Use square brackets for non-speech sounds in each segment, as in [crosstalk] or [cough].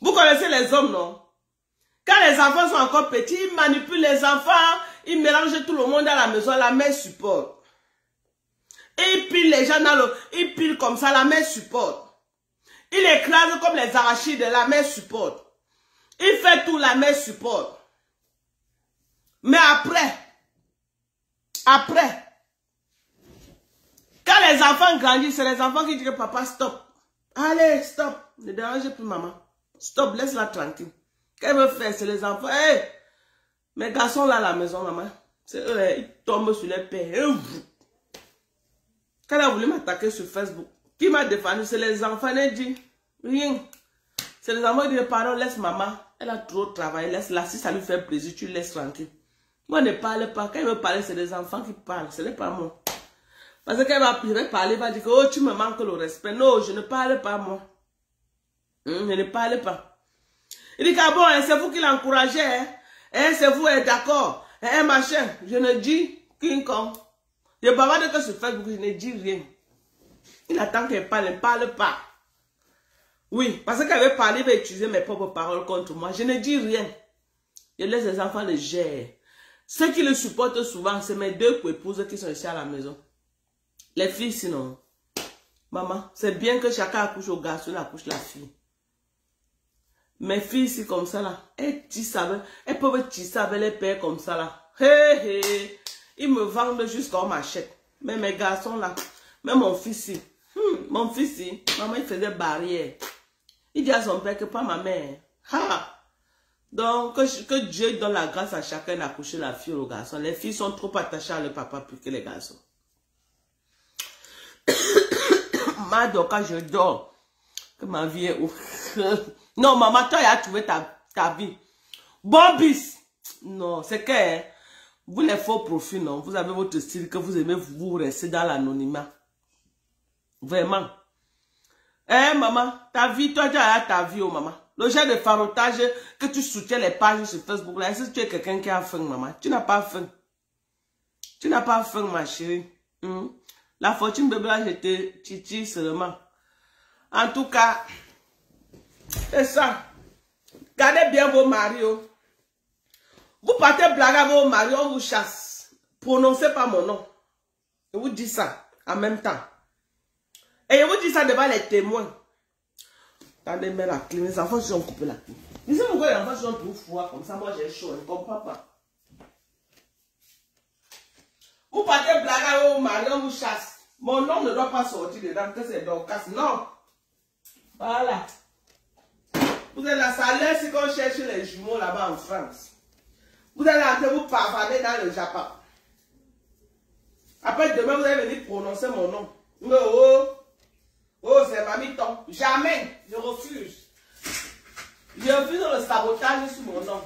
Vous connaissez les hommes, non? Quand les enfants sont encore petits, ils manipulent les enfants, ils mélangent tout le monde à la maison, la mère supporte. Ils pilent les gens dans le... Ils pilent comme ça, la mère supporte. Il écrase comme les arachides, la mère supporte. Il fait tout, la mère supporte. Mais après, après, quand les enfants grandissent, c'est les enfants qui disent papa, stop. Allez, stop. Ne dérangez plus maman. Stop, laisse-la tranquille. Qu'elle veut faire, c'est les enfants. Hey, mes garçons là à la maison, maman. C'est eux, ils tombent sur les pères. Quand elle a voulu m'attaquer sur Facebook, qui m'a défendu? C'est les enfants, elle dit rien. C'est les enfants qui disent, pardon, laisse maman. Elle a trop travaillé, laisse-la. Si ça lui fait plaisir, tu laisses tranquille. Moi, ne parle pas. Quand elle veut parler, c'est les enfants qui parlent. Ce n'est pas moi. Parce qu'elle va parler, elle va dire oh, tu me manques le respect. Non, je ne parle pas, moi. Hum, je ne parle pas. Il dit ah bon, hein, c'est vous qui l'encouragez. Hein? Hein, c'est vous, hein, d'accord. Hein, machin. Je ne dis King Kong. Je ne parle pas de que sur Facebook, je ne dis rien. Il attend qu'elle parle, elle ne parle pas. Oui, parce qu'elle veut parler, il va utiliser mes propres paroles contre moi. Je ne dis rien. Je laisse les enfants le gérer. Ceux qui le supportent souvent, c'est mes deux épouses qui sont ici à la maison. Les filles, sinon. Maman, c'est bien que chacun accouche au garçon, accouche la fille. Mes filles, ici, comme ça, là, elles avec, elles peuvent tisser avec les pères comme ça, là. Hé, hé. Ils me vendent jusqu'à m'achète. Mais mes garçons, là, même mon fils, ici. Hmm, mon fils, ici, maman, il faisait barrière. Il dit à son père que pas ma mère. Ha! Donc, que, que Dieu donne la grâce à chacun d'accoucher la fille ou le garçon. Les filles sont trop attachées à leur papa plus que les garçons. [coughs] Mado, quand je dors, que ma vie est. [laughs] non, maman, toi, as trouvé ta, ta vie. Bobis. Non, c'est que hein, vous, les faux profils, non, vous avez votre style que vous aimez vous rester dans l'anonymat. Vraiment. Eh, maman, ta vie, toi, tu as ta vie, oh, maman. Le genre de farotage que tu soutiens les pages sur Facebook, là, est-ce que tu es quelqu'un qui a faim, maman? Tu n'as pas faim. Tu n'as pas faim, ma chérie. Hmm? La fortune bébé, là, j'étais titi seulement. En tout cas, C'est ça. Gardez bien vos maris. Vous partez blaguer à vos maris, on vous chasse. Prononcez pas mon nom. Je vous dis ça en même temps. Et je vous dis ça devant les témoins. Attendez, mais la clé, mes enfants, ils ont coupé la clé. Disons pourquoi les enfants sont trop froids comme ça. Moi, j'ai chaud, je ne comprends pas. Vous partez blaguer vos mari, on vous chasse. Mon nom ne doit pas sortir dedans, que c'est Dorcas. Non. Voilà. Vous êtes la salaire si qu'on cherche les jumeaux là-bas en France. Vous allez entrer vous pavaner dans le Japon. Après demain, vous allez venir prononcer mon nom. Oh, oh, oh c'est Mamiton. Jamais. Je refuse. Je refuse le sabotage sur mon nom.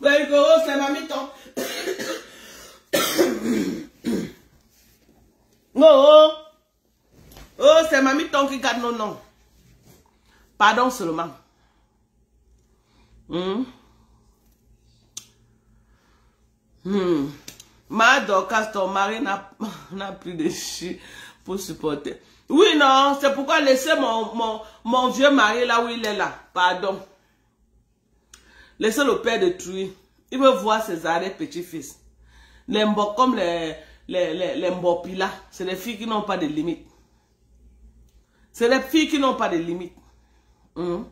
Oui, oh, c'est Mamiton. oh, oh. Oh, c'est Mamiton qui garde nos noms. Pardon seulement. Hmm. Hmm. Ma Dorcas, ton mari n'a [laughs] plus de chi pour supporter. Oui, non, c'est pourquoi laisser mon, mon, mon vieux mari là où il est là. Pardon. Laissez le père détruire. Il veut voir ses arrêts petits-fils. Les mbok comme les, les, les, les mbopila, c'est les filles qui n'ont pas de limites. C'est les filles qui n'ont pas de limites. Hum.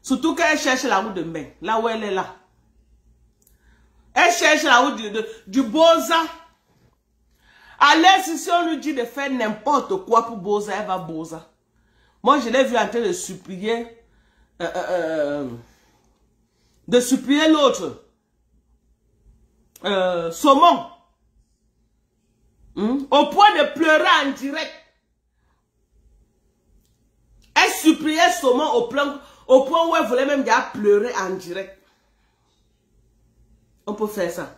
Surtout quand elle cherche la route de main, là où elle est là. Elle cherche la route du, de, du. Allez, si on lui dit de faire n'importe quoi pour Boza, elle va Boza. Moi, je l'ai vu en train de supplier, euh, euh, euh, de supplier l'autre. Euh, saumon. Hum, Au point de pleurer en direct. Elle suppliait saumon au, plan, au point où elle voulait même déjà pleurer en direct. On peut faire ça.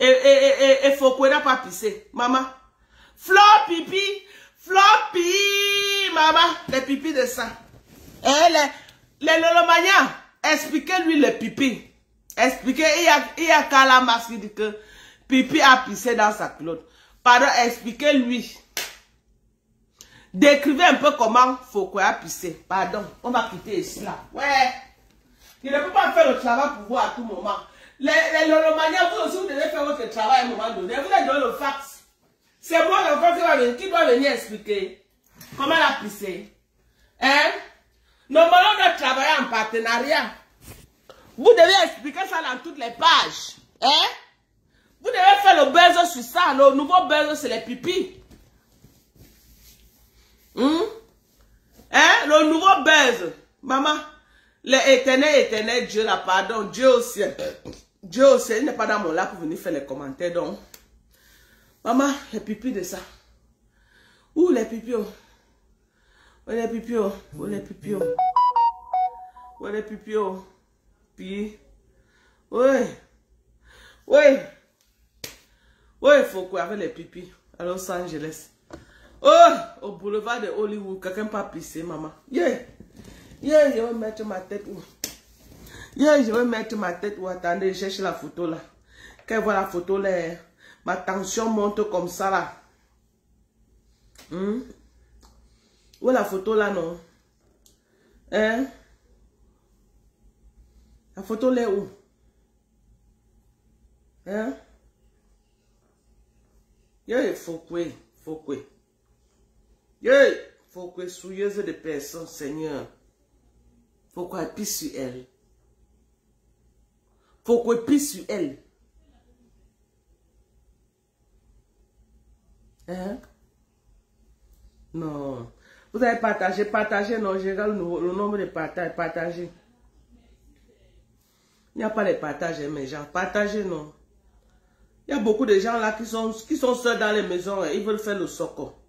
Et, et, et, et, et Foucault n'a pas pissé. Maman. Fleur pipi. Pipi. Maman. Les pipis de ça. Et les, les lolomaniens. Expliquez-lui les pipis. Expliquez. Il y a, il a Kalamas qui dit que pipi a pissé dans sa culotte. Pardon, expliquez-lui. Décrivez un peu comment Foucault a pissé. Pardon, on va quitter ici là. Ouais. Il ne peut pas faire le travail pour vous à tout moment. Les, les Loromaniens, vous aussi, vous devez faire votre travail à un moment donné. Vous avez donné le fax. C'est moi l'enfant qui, va venir, qui doit venir expliquer comment elle a pissé. Hein? Normalement, on doit travailler en partenariat. Vous devez expliquer ça dans toutes les pages. Hein? Vous devez faire le buzz sur ça. Le nouveau buzz, c'est les pipis. Hum? Hein? Le nouveau buzz. Maman, l'éternel, éternel Dieu, là, pardon, Dieu aussi. Dieu aussi, il n'est pas dans mon là pour venir faire les commentaires. Donc, maman, les pipis de ça. Où les pipis? oh? Les pipis? oh? Les pipis? oh? Les pipis? oh? Puis, oui, oui, oui, il faut quoi avec les pipis à Los Angeles. Oh, au boulevard de Hollywood, quelqu'un pas pisser, maman. Yeah. Yeah, je vais mettre ma tête où. Yeah, je vais mettre ma tête où. Attendez, je cherche la photo là. Quand je vois la photo là, ma tension monte comme ça là. Hmm? Où est la photo là, non? Hein? La photo là où? Hein? Yeah, il faut quoi? Faut quoi? Yeah, faut quoi? Souilleuse de personnes, Seigneur. Faut quoi? Pisse sur elle. Faut quoi? Pisse sur elle. Hein? Non. Vous avez partagé, partagé, non, je regarde le, nombre de partages, partagé. Il n'y a pas de partage, hein, mes gens. Partagez, non. Il y a beaucoup de gens là qui sont, qui sont seuls dans les maisons. hein, Ils veulent faire le soco.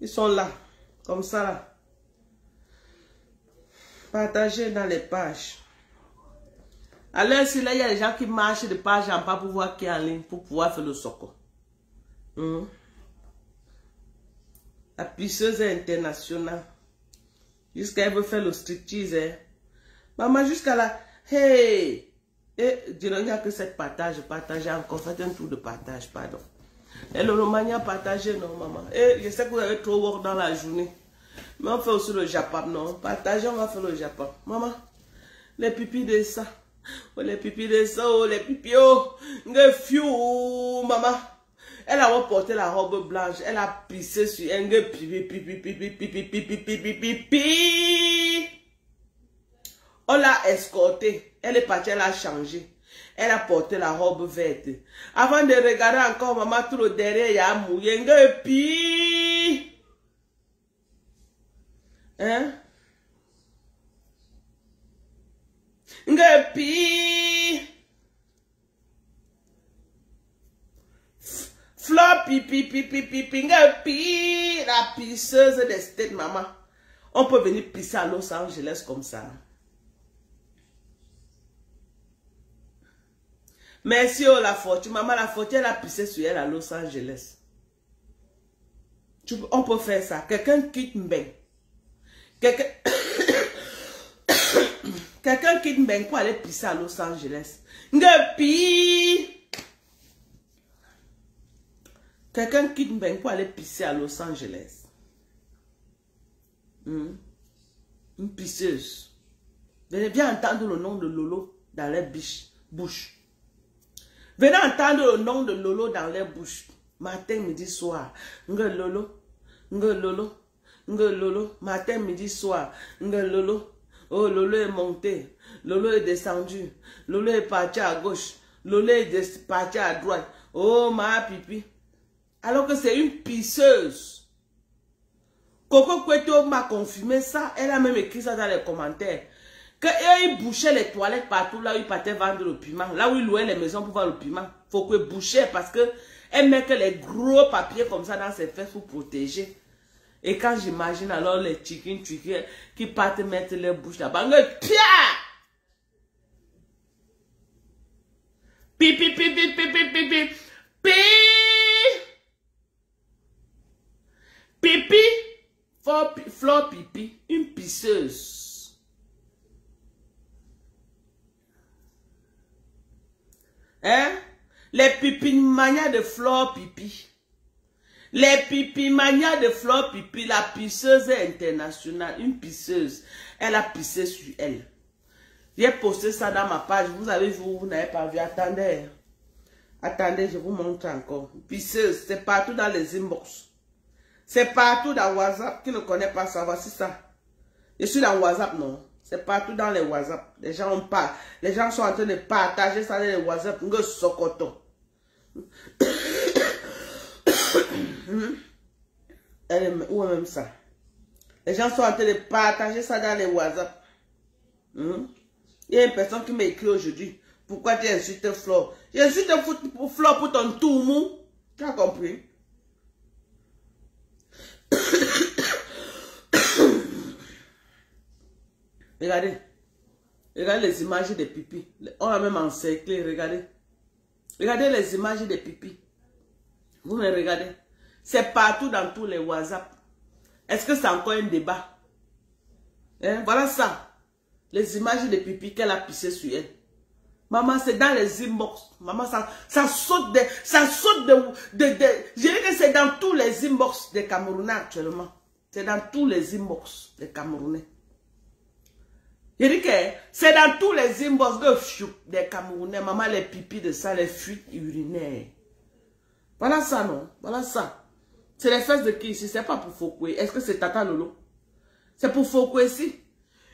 Ils sont là. Comme ça, là. Partagez dans les pages. L'heure, si là, il y a des gens qui marchent de page en bas pour voir qui est en ligne, pour pouvoir faire le soco. Hmm? La pisseuse est internationale. Jusqu'à elle veut faire le striptease. Hein. Maman, jusqu'à là. Hey! Et il n'y a que cette partage, partagez encore, faites un tour de partage, pardon. Et le Romania partagez, non, maman. Et je sais que vous avez trop work dans la journée. Mais on fait aussi le Japon, non. Partagez, on va faire le Japon. Maman, les pipis de ça. Oh, les pipis de ça, oh, les pipis, oh. Nge fiou, maman. Elle a porté la robe blanche, elle a pissé sur un pipi, pipi, pipi, pipi, pipi, pipi, pipi. On l'a escortée. Elle est partie, elle a changé. Elle a porté la robe verte. Avant de regarder encore maman trop derrière, il y a Mouyenge et puis... Hein? Ngepi! Floppy, pipi, pipi, pipi, ngepi! La pisseuse des têtes, maman. On peut venir pisser à Los Angeles comme ça. Merci oh, la fortune. Maman, la fortune, elle a pissé sur elle à Los Angeles. Tu, on peut faire ça. Quelqu'un quitte Mbeng. Quelqu'un [coughs] Quelqu'un quitte Mbeng pour aller pisser à Los Angeles. Ngepi! Quelqu'un quitte Mbeng pour aller pisser à Los Angeles. Hmm. Une pisseuse. Vous allez bien entendre le nom de Lolo dans la biche, bouche. Venez entendre le nom de Lolo dans les bouches. Matin, midi, soir. Nge Lolo. Nge Lolo. Nge Lolo. Matin, midi, soir. Nge Lolo. Oh, Lolo est monté. Lolo est descendu. Lolo est parti à gauche. Lolo est parti à droite. Oh, ma pipi. Alors que c'est une pisseuse. Coco Kweto m'a confirmé ça. Elle a même écrit ça dans les commentaires. Qu'il bouchait les toilettes partout là où il partait vendre le piment. Là où il louait les maisons pour vendre le piment. Faut que boucher parce que elle met que les gros papiers comme ça dans ses fesses pour protéger. Et quand j'imagine alors les chicken chicken qui partent mettre les bouches là-bas, pia! Pipi, pipi, pipi, pipi, pipi. Pipi, fleur pipi, une pisseuse. Hein? Les pipimanias de flore pipi. Les pipimanias de flore pipi, la pisseuse internationale, une pisseuse, elle a pissé sur elle. J'ai posté ça dans ma page, vous avez vous n'avez pas vu, attendez. Attendez, je vous montre encore. Pisseuse, c'est partout dans les inbox. C'est partout dans WhatsApp. Qui ne connaît pas ça, voici ça? Je suis dans WhatsApp, non? C'est partout dans les WhatsApp. Les gens ont pas. Les gens sont en train de partager ça dans les WhatsApp. Sokoto. [coughs] Où est même ça? Les gens sont en train de partager ça dans les WhatsApp. Il y a une personne qui m'a écrit aujourd'hui. Pourquoi tu insultes Flore? J'insulte Flore pour ton tout mou. Tu as compris? [coughs] Regardez. Regardez les images des pipis. On a même encerclé, regardez. Regardez les images des pipis. Vous me regardez. C'est partout dans tous les WhatsApp. Est-ce que c'est encore un débat? Hein? Voilà ça. Les images des pipis qu'elle a pissé sur elle. Maman, c'est dans les inbox. Maman, ça, ça saute de, ça saute de, de, de je dis que c'est dans tous les inbox des Camerounais actuellement. C'est dans tous les inbox des Camerounais. Je dis que c'est dans tous les inbox des Camerounais. Maman, les pipis de ça, les fuites urinaires. Voilà ça, non? Voilà ça. C'est les fesses de qui ici? C'est pas pour Fokwe. Est-ce que c'est Tata Lolo? C'est pour Fokwe ici?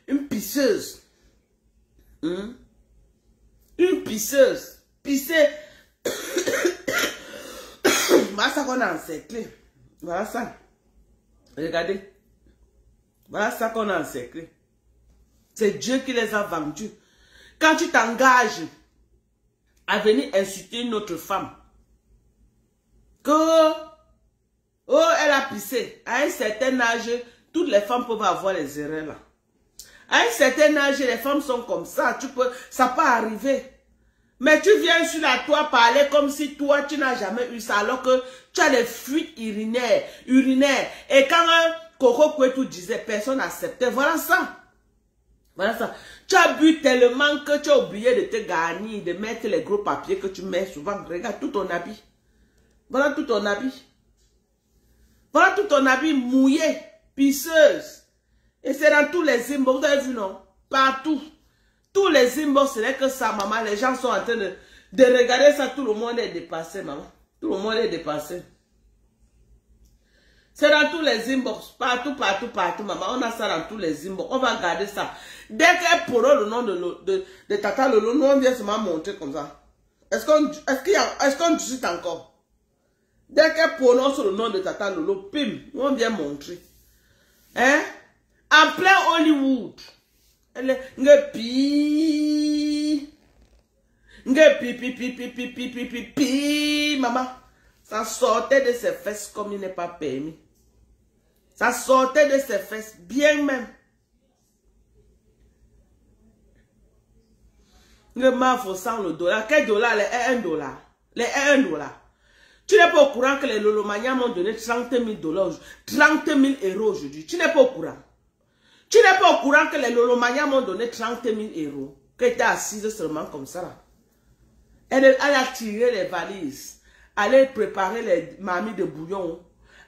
Une pisseuse. Hum? Une pisseuse. Pisser. [coughs] voilà ça qu'on a encerclé. Voilà ça. Regardez. Voilà ça qu'on a encerclé. C'est Dieu qui les a vendus. Quand tu t'engages à venir insulter une autre femme, que, oh, elle a pissé, à un certain âge, toutes les femmes peuvent avoir les erreurs là. À un certain âge, les femmes sont comme ça, tu peux, ça peut arriver. Mais tu viens sur la toile parler comme si toi, tu n'as jamais eu ça, alors que tu as des fuites urinaires, urinaires. Et quand un Coco disait, personne n'acceptait, voilà ça. Voilà ça. Tu as bu tellement que tu as oublié de te gagner, de mettre les gros papiers que tu mets souvent. Regarde tout ton habit. Voilà tout ton habit. Voilà tout ton habit mouillé, pisseuse. Et c'est dans tous les inbox, vous avez vu, non? Partout. Tous les inbox, ce n'est que ça, maman. Les gens sont en train de, de regarder ça. Tout le monde est dépassé, maman. Tout le monde est dépassé. C'est dans tous les inbox. Partout, partout, partout, maman. On a ça dans tous les inbox. On va garder ça. Dès qu'elle pourra le nom de, de, Tata Lolo, nous on vient seulement montrer comme ça. Est-ce qu'on est qu'il est-ce qu'on discute encore? Dès qu'elle prononce le nom de Tata Lolo, pim, nous on vient montrer. Hein? En plein Hollywood. Elle est, pi. pi, pi, pi, pi, pi, pi, pi, pi, pi, maman. Ça sortait de ses fesses comme il n'est pas permis. Ça sortait de ses fesses, bien même. Le faut sans le dollar. Quel dollar? Les 1 dollar. Les 1 dollar. Tu n'es pas au courant que les Lolomania m'ont donné 30 000 dollars, 30 000 euros aujourd'hui. Tu n'es pas au courant. Tu n'es pas au courant que les Lolomania m'ont donné 30 000 euros. Que tu es assise seulement comme ça. Elle, elle a tiré les valises. Aller préparer les mamies de bouillon.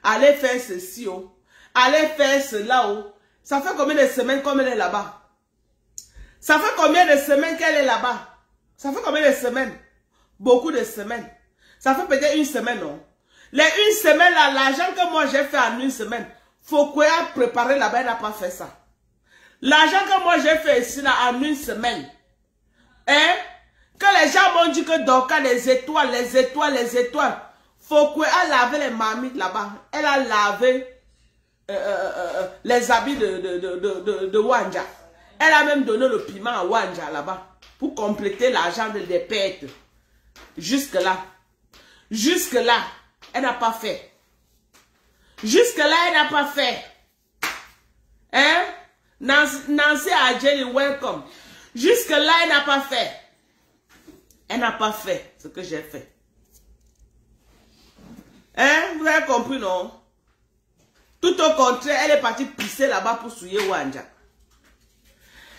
Aller faire ceci. Oh. Aller faire cela. Oh. Ça fait combien de semaines comme elle est là-bas? Ça fait combien de semaines qu'elle est là-bas? Ça fait combien de semaines? Beaucoup de semaines. Ça fait peut-être une semaine, non? Les une semaine là, l'argent que moi j'ai fait en une semaine, faut quoi préparer là-bas, elle n'a pas fait ça. L'argent que moi j'ai fait ici là en une semaine, hein? Que les gens m'ont dit que Dorka, les étoiles, les étoiles, les étoiles, quoi a lavé les mamites là-bas. Elle a lavé euh, euh, euh, les habits de, Wanja. Elle a même donné le piment à Wanja là-bas pour compléter l'argent des pètes. Jusque-là. Jusque-là, elle n'a pas fait. Jusque-là, elle n'a pas fait. Hein? Nancy, Nancy welcome. Jusque-là, elle n'a pas fait. Elle n'a pas fait ce que j'ai fait. Hein? Vous avez compris, non? Tout au contraire, elle est partie pisser là-bas pour souiller Wanja.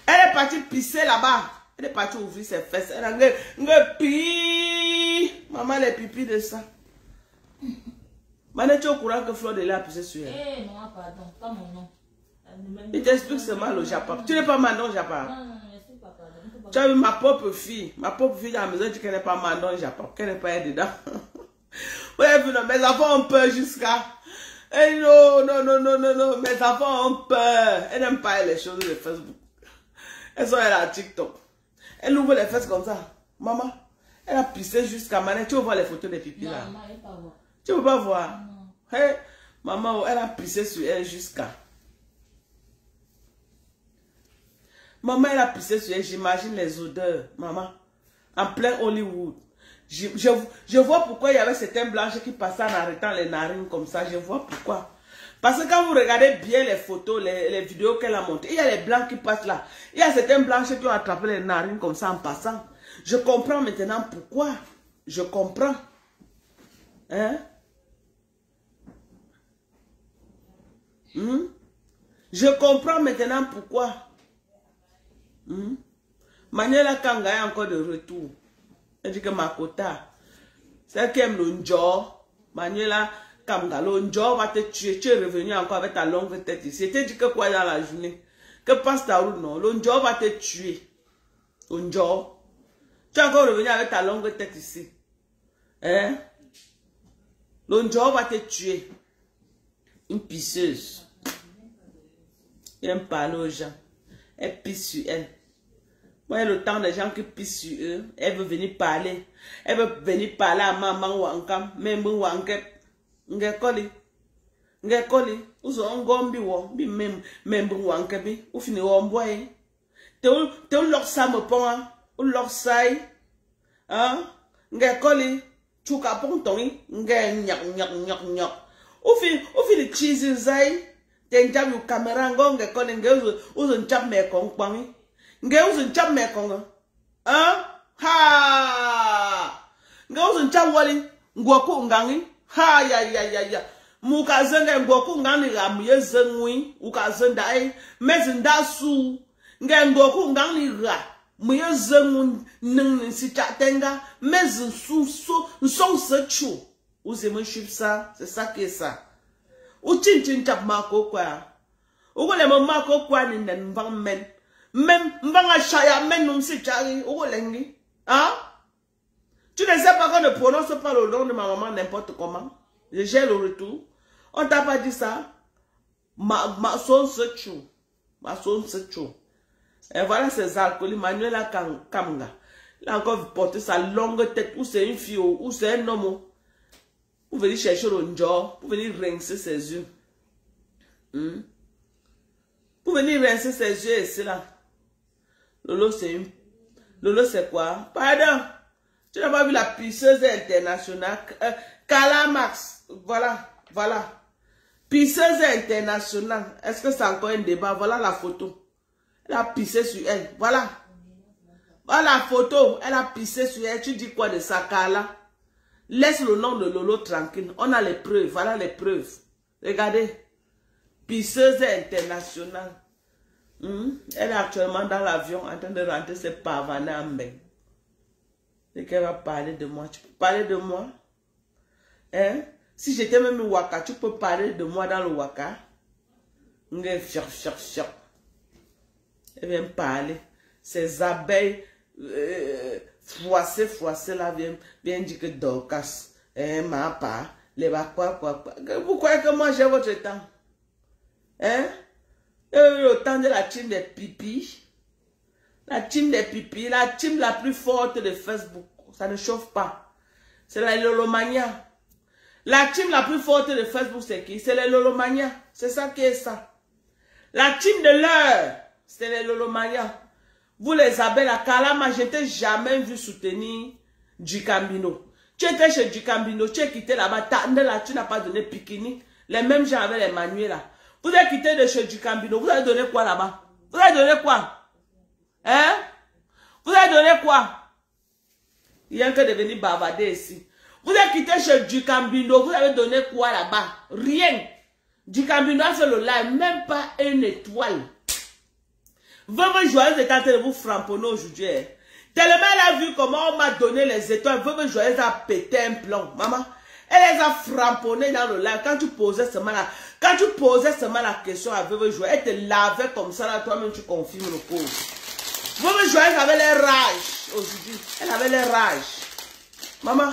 Elle est partie pisser là-bas. Elle est partie ouvrir ses fesses. Elle a dit, Maman, les pipis de ça. Maman, tu es au courant que de lait a poussé sur elle. Eh, maman, pardon, pas mon nom. Il t'explique seulement le Japon. Tu n'es pas Mandon Japon. Non, non, je suis pas pardon. il faut pas- Tu as vu ma propre fille. Ma propre fille à la maison dit qu'elle n'est pas Mandon Japon. Qu'elle n'est pas elle dedans. [laughs] Vous avez vu, non, mes enfants ont peur jusqu'à. Eh non, non, non, non, non, non. Mes enfants ont peur. Elles n'aiment pas les choses de Facebook. Elles sont à TikTok. Elle ouvre les fesses comme ça. Maman, elle a pissé jusqu'à maintenant. Tu veux voir les photos des pipis Non, là? maman, elle pas voir. Tu veux pas voir? Hey, maman, elle a pissé sur elle jusqu'à. Maman, elle a pissé sur elle, j'imagine les odeurs, maman. En plein Hollywood. Je, vois pourquoi il y avait certains blanches qui passaient en arrêtant les narines comme ça. Je vois pourquoi. Parce que quand vous regardez bien les photos, les, les vidéos qu'elle a montées, il y a les blancs qui passent là. Il y a certains blanches qui ont attrapé les narines comme ça en passant. Je comprends maintenant pourquoi. Je comprends. Hein? Hmm? Je comprends maintenant pourquoi. Hmm? Manuela Kanga est encore de retour. Que Makota, c'est qui aime le njo. Manuela Kanga, le njo va te tuer. Tu es revenu encore avec ta longue tête ici. C'était dit que quoi dans la journée? Que passe ta route, non? Le njo va te tuer. Le njo. Tu es encore revenu avec ta longue tête ici. Hein? Le va te tuer. Une pisseuse. Il aime parler aux gens. Elle pisse sur elle. Moi, le temps des gens qui pissent sur eux, elles veulent venir parler. Elles veulent venir parler à maman ou encore, même ou encore. Nge koli. Nge koli. Uzo ongo mbi wo. Bi mem, membre ou anke bi. Ou fini wo mbo e. Te ou, te ou lok sa me pon an. Ou lok sa e. An. Nge koli. Chuka pon ton e. Nge nyak, nyak, nyak, nyak. Ou fini, ou fini chizi zai. Te njab yu kamera ngo nge koli. Nge uzo, uzo njab me kong pang e. ngeuzi ncha mmekonga ha! Ngeuzi ncha wali. Ngoku ngangi. Ha ya ya ya ya. Mukazenge ngoku ngani ram yeze ngwi ukazenda ai. Mezinda su. Nge ngoku ngani ra muyeze ngwi ning sitatenga mezin su so so sechu uzemeship ça c'est ça que ça uchinchin tap mako kwa ukule mama ko kwa ni nan vang men. Men mbang ashaya men num si chari. Ugole ngi. Hein? Tu ne sais pas qu'on ne prononce pas le nom de ma maman n'importe comment. Gère le retour. On t'a pas dit ça. Ma, ma son se chou. Ma son se chou. Et voilà ces alcooliques. Manuela Kam- Kamga. Il a encore porté sa longue tête. Ou c'est une fille ou c'est un homme. Vous venez chercher le njo. Vous venez rincer ses yeux. Hmm? Vous venez rincer ses yeux ici là. Lolo c'est une... Lolo c'est quoi? Pardon. Tu n'as pas vu la pisseuse internationale euh, Calamax. Voilà, voilà. Pisseuse internationale. Est-ce que c'est encore un débat? Voilà la photo. Elle a pissé sur elle. Voilà. Voilà la photo. Elle a pissé sur elle. Tu dis quoi de ça, Kala? Laisse le nom de Lolo tranquille. On a les preuves. Voilà les preuves. Regardez. Pisseuse internationale. Hmm? Elle est actuellement dans l'avion en train de rentrer ses pavanes en main. Et qu'elle va parler de moi. Tu peux parler de moi? Hein? Si j'étais même au Waka, tu peux parler de moi dans le Waka? Elle vient parler. Ces abeilles euh, froissées, froissées là viennent, viennent dire que Dorcas, hein, ma part, les quoi, quoi, quoi. Vous croyez que moi j'ai votre temps? Hein? Le temps de la team des pipis. La team des pipis, la team la plus forte de Facebook. Ça ne chauffe pas. C'est la Lolomania. La team la plus forte de Facebook, c'est qui? C'est les Lolomania. C'est ça qui est ça. La team de l'heure, c'est les Lolomania. Vous les abeilles, la Kalama, je t'ai jamais vu soutenir Djikambino. Tu étais chez Djikambino, tu es quitté là-bas, tu n'as pas donné Pikini. Les mêmes gens avec les manuels là. Vous êtes quitté de chez Djikambino, vous avez donné quoi là-bas? Vous avez donné quoi? Hein? Vous avez donné quoi? Rien que de venir bavarder ici. Vous avez quitté chez Djikambino, vous avez donné quoi là-bas? Rien. Djikambino a fait le live, même pas une étoile. Vraiment joyeuse est en train de vous framponner aujourd'hui. hein. Tellement elle a vu comment on m'a donné les étoiles, Veuve Joyeuse a pété un plomb. Maman, elle les a frapponnés dans le live. Quand tu posais seulement la, quand tu posais seulement la question à Veuve Joyeuse, elle te lavait comme ça, là, toi-même tu confirmes le pauvre. Veuve Joyeuse avait les rages aujourd'hui. Elle avait les rages. Maman,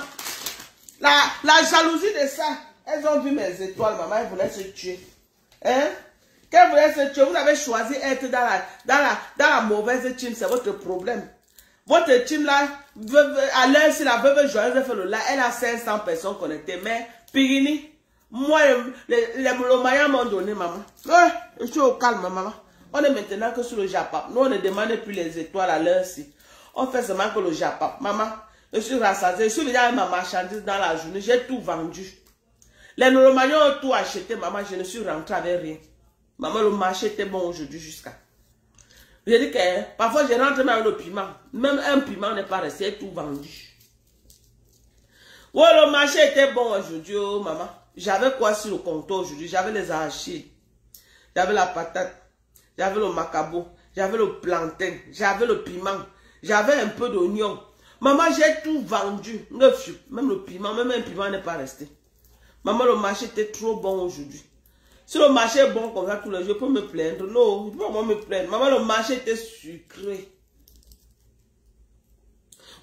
la, la jalousie de ça, elles ont vu mes étoiles, maman, elles voulaient se tuer. Hein? Qu'elles voulaient se tuer, vous avez choisi être dans la, dans la, dans la mauvaise team, c'est votre problème. Votre team là, à l'heure, si la veuve joyeuse fait elle a 500 personnes connectées, mais Pirini, moi, les, les, m'ont donné, maman. Ouais, je suis au calme, maman. On est maintenant que sur le Japon. Nous, on ne demande plus les étoiles à l'heure ci. On fait seulement que le Japon. Maman, je suis rassasiée. Je suis venu avec ma marchandise dans la journée. J'ai tout vendu. Les Normaliens ont tout acheté, maman. Je ne suis rentrée avec rien. Maman, le marché était bon aujourd'hui jusqu'à. J'ai dit que parfois je rentre même le piment. Même un piment n'est pas resté tout vendu. Ouais, le marché était bon aujourd'hui, oh, maman. J'avais quoi sur le comptoir aujourd'hui? J'avais les arachides. J'avais la patate. J'avais le macabo. J'avais le plantain. J'avais le piment. J'avais un peu d'oignon. Maman, j'ai tout vendu. Même le piment, même un piment n'est pas resté. Maman, le marché était trop bon aujourd'hui. Si le marché est bon comme ça tous les jours, je peux me plaindre. Non, je peux pas me plaindre. Maman, le marché était sucré.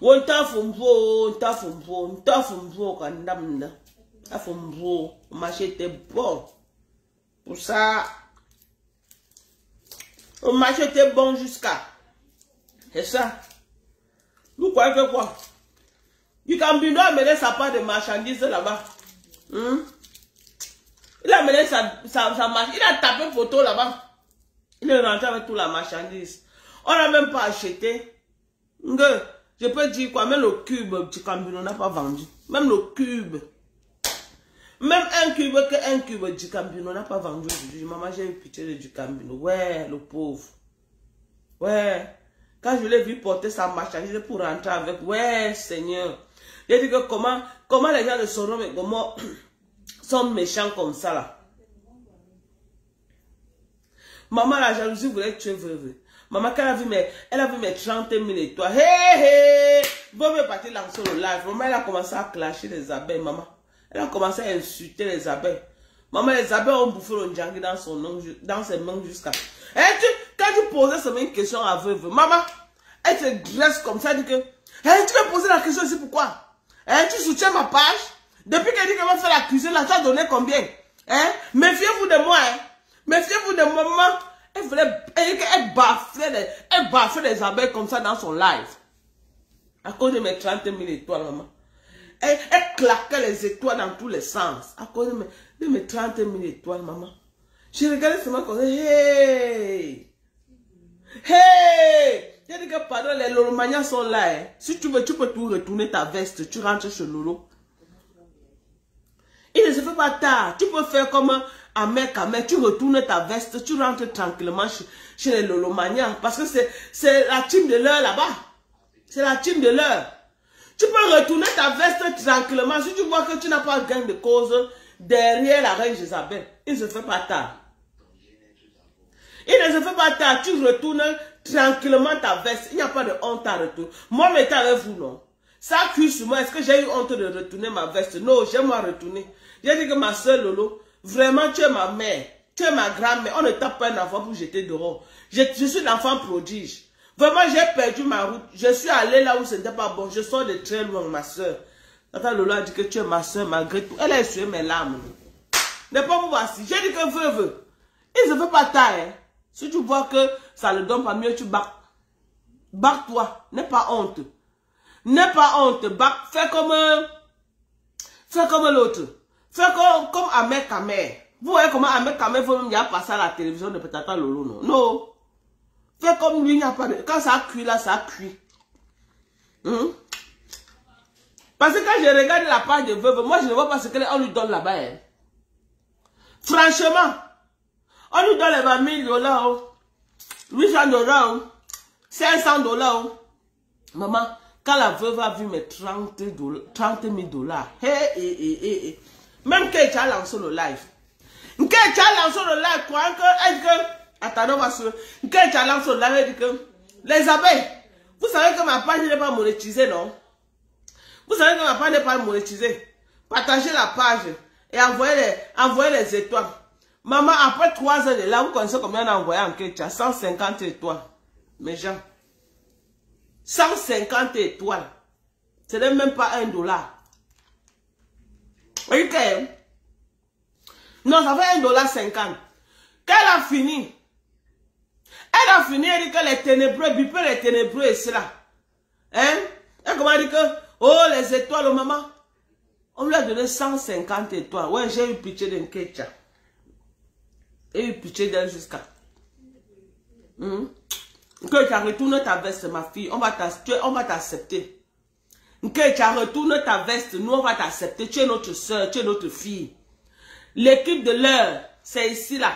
On t'a fumbo, on t'a fumbo, on t'a fumbo quand même. T'a fumbo, le marché était bon. Pour ça, le marché était bon jusqu'à. C'est ça. Vous croyez que quoi? Il can bien amener sa part de marchandises là-bas. Hum? Il a amené sa, sa. Il a tapé photo là-bas. Il est rentré avec toute la marchandise. On n'a même pas acheté. Je peux dire quoi, même le cube du Cambino n'a pas vendu. Même le cube. Même un cube que un cube du Cambino n'a pas vendu aujourd'hui. Maman, j'ai eu pitié de du Cambino. Ouais, le pauvre. Ouais. Quand je l'ai vu porter sa marchandise pour rentrer avec, ouais, Seigneur. J'ai dit que comment, comment les gens de Sorom et Gomorrhe méchants comme ça là. Maman, la jalousie voulait tuer veuve. Maman, quand elle a vu mes, elle a vu mes 30 000 étoiles, hé hé, veuve est partie lancer le live. Maman, elle a commencé à clasher les abeilles, maman. Elle a commencé à insulter les abeilles. Maman, les abeilles ont bouffé le djangui dans son nom, dans ses mains jusqu'à. Et tu, quand tu posais seulement une question à veuve, maman, elle te dresse comme ça, elle dit que, hein, tu veux poser la question ici, pourquoi? Hein, tu soutiens ma page? Depuis qu'elle dit qu'elle va faire la cuisine, là, tu as donné combien? Hein? Méfiez-vous de moi, hein? Méfiez-vous de maman. Elle voulait, elle, baffait les, elle abeilles comme ça dans son live. À cause de mes 30 000 étoiles, maman. Elle, elle claquait les étoiles dans tous les sens. À cause de mes, mes 30 000 étoiles, maman. Je regardais seulement comme. Hey! Hey! J'ai dit que pardon, les Lolomanias sont là. Hein. Si tu veux, tu peux tout retourner ta veste. Tu rentres chez Lolo. Il ne se fait pas tard. Tu peux faire comme un mec. Tu retournes ta veste. Tu rentres tranquillement chez, les Lolomanias. Parce que c'est la team de l'heure là-bas. C'est la team de l'heure. Tu peux retourner ta veste tranquillement. Si tu vois que tu n'as pas gain de cause derrière la reine Isabelle, il ne se fait pas tard. Il ne se fait pas tard. Tu retournes tranquillement ta veste. Il n'y a pas de honte à retourner. Moi, mais avec vous, non? Ça cuit sur moi. Est-ce que j'ai eu honte de retourner ma veste? Non, j'aime moi retourner. J'ai dit que ma soeur Lolo, vraiment, tu es ma mère. Tu es ma grand-mère. On ne tape pas un enfant pour jeter dehors. Je, je suis l'enfant prodige. Vraiment, j'ai perdu ma route. Je suis allé là où ce n'était pas bon. Je sors de très loin, ma soeur. Tata Lola a dit que tu es ma soeur malgré tout. Elle a essuyé mes larmes. N'est pas vous voici. J'ai dit que veuve. Il ne fait pas tard. Hein. Si tu vois que ça ne donne pas mieux, tu bacs. Bac-toi. N'aie pas honte. N'aie pas honte. Fais comme Fais comme l'autre. Fais comme, comme Ahmed Kamer. Vous voyez comment Ahmed Kamer faut même y a passé à la télévision de Tata Lolo, non? Non. Fais comme lui, il n'y a pas de... Quand ça cuit là, ça cuit. Hum? Parce que quand je regarde la page de veuve, moi je ne vois pas ce qu'on lui donne là-bas. Hein. Franchement, on lui donne les 20 000 dollars, 800 dollars, 500 dollars. Maman, quand la veuve a vu mes 30, 30 000 dollars, hé, hé, hé, hé. Même quand tu as lancé le live, quand tu as lancé le live, quoi que, est-ce que, attendez, va se, quand tu as lancé le live, dit que, les abeilles, Vous savez que ma page n'est pas monétisée, non? Vous savez que ma page n'est pas monétisée. Partagez la page et envoyez les, envoyez les étoiles. Maman, après trois ans de là, vous connaissez combien on a envoyé en Ketcha 150 étoiles. Mes gens. 150 étoiles. Ce n'est même pas un dollar. Ok. Non, ça fait un dollar 50. Quand elle a fini, elle a fini, elle dit que les ténébreux, bipe les ténébreux et cela. Hein? Elle comment dit que, oh, les étoiles, oh, maman. On lui a donné 150 étoiles. Ouais, j'ai eu pitié d'un Ketcha. J'ai eu pitié d'elle jusqu'à. Hmm? Que tu retourne ta veste, ma fille. On va t'accepter. Tu retourne ta veste. Nous, on va t'accepter. Tu es notre soeur, tu es notre fille. L'équipe de l'heure, c'est ici, là.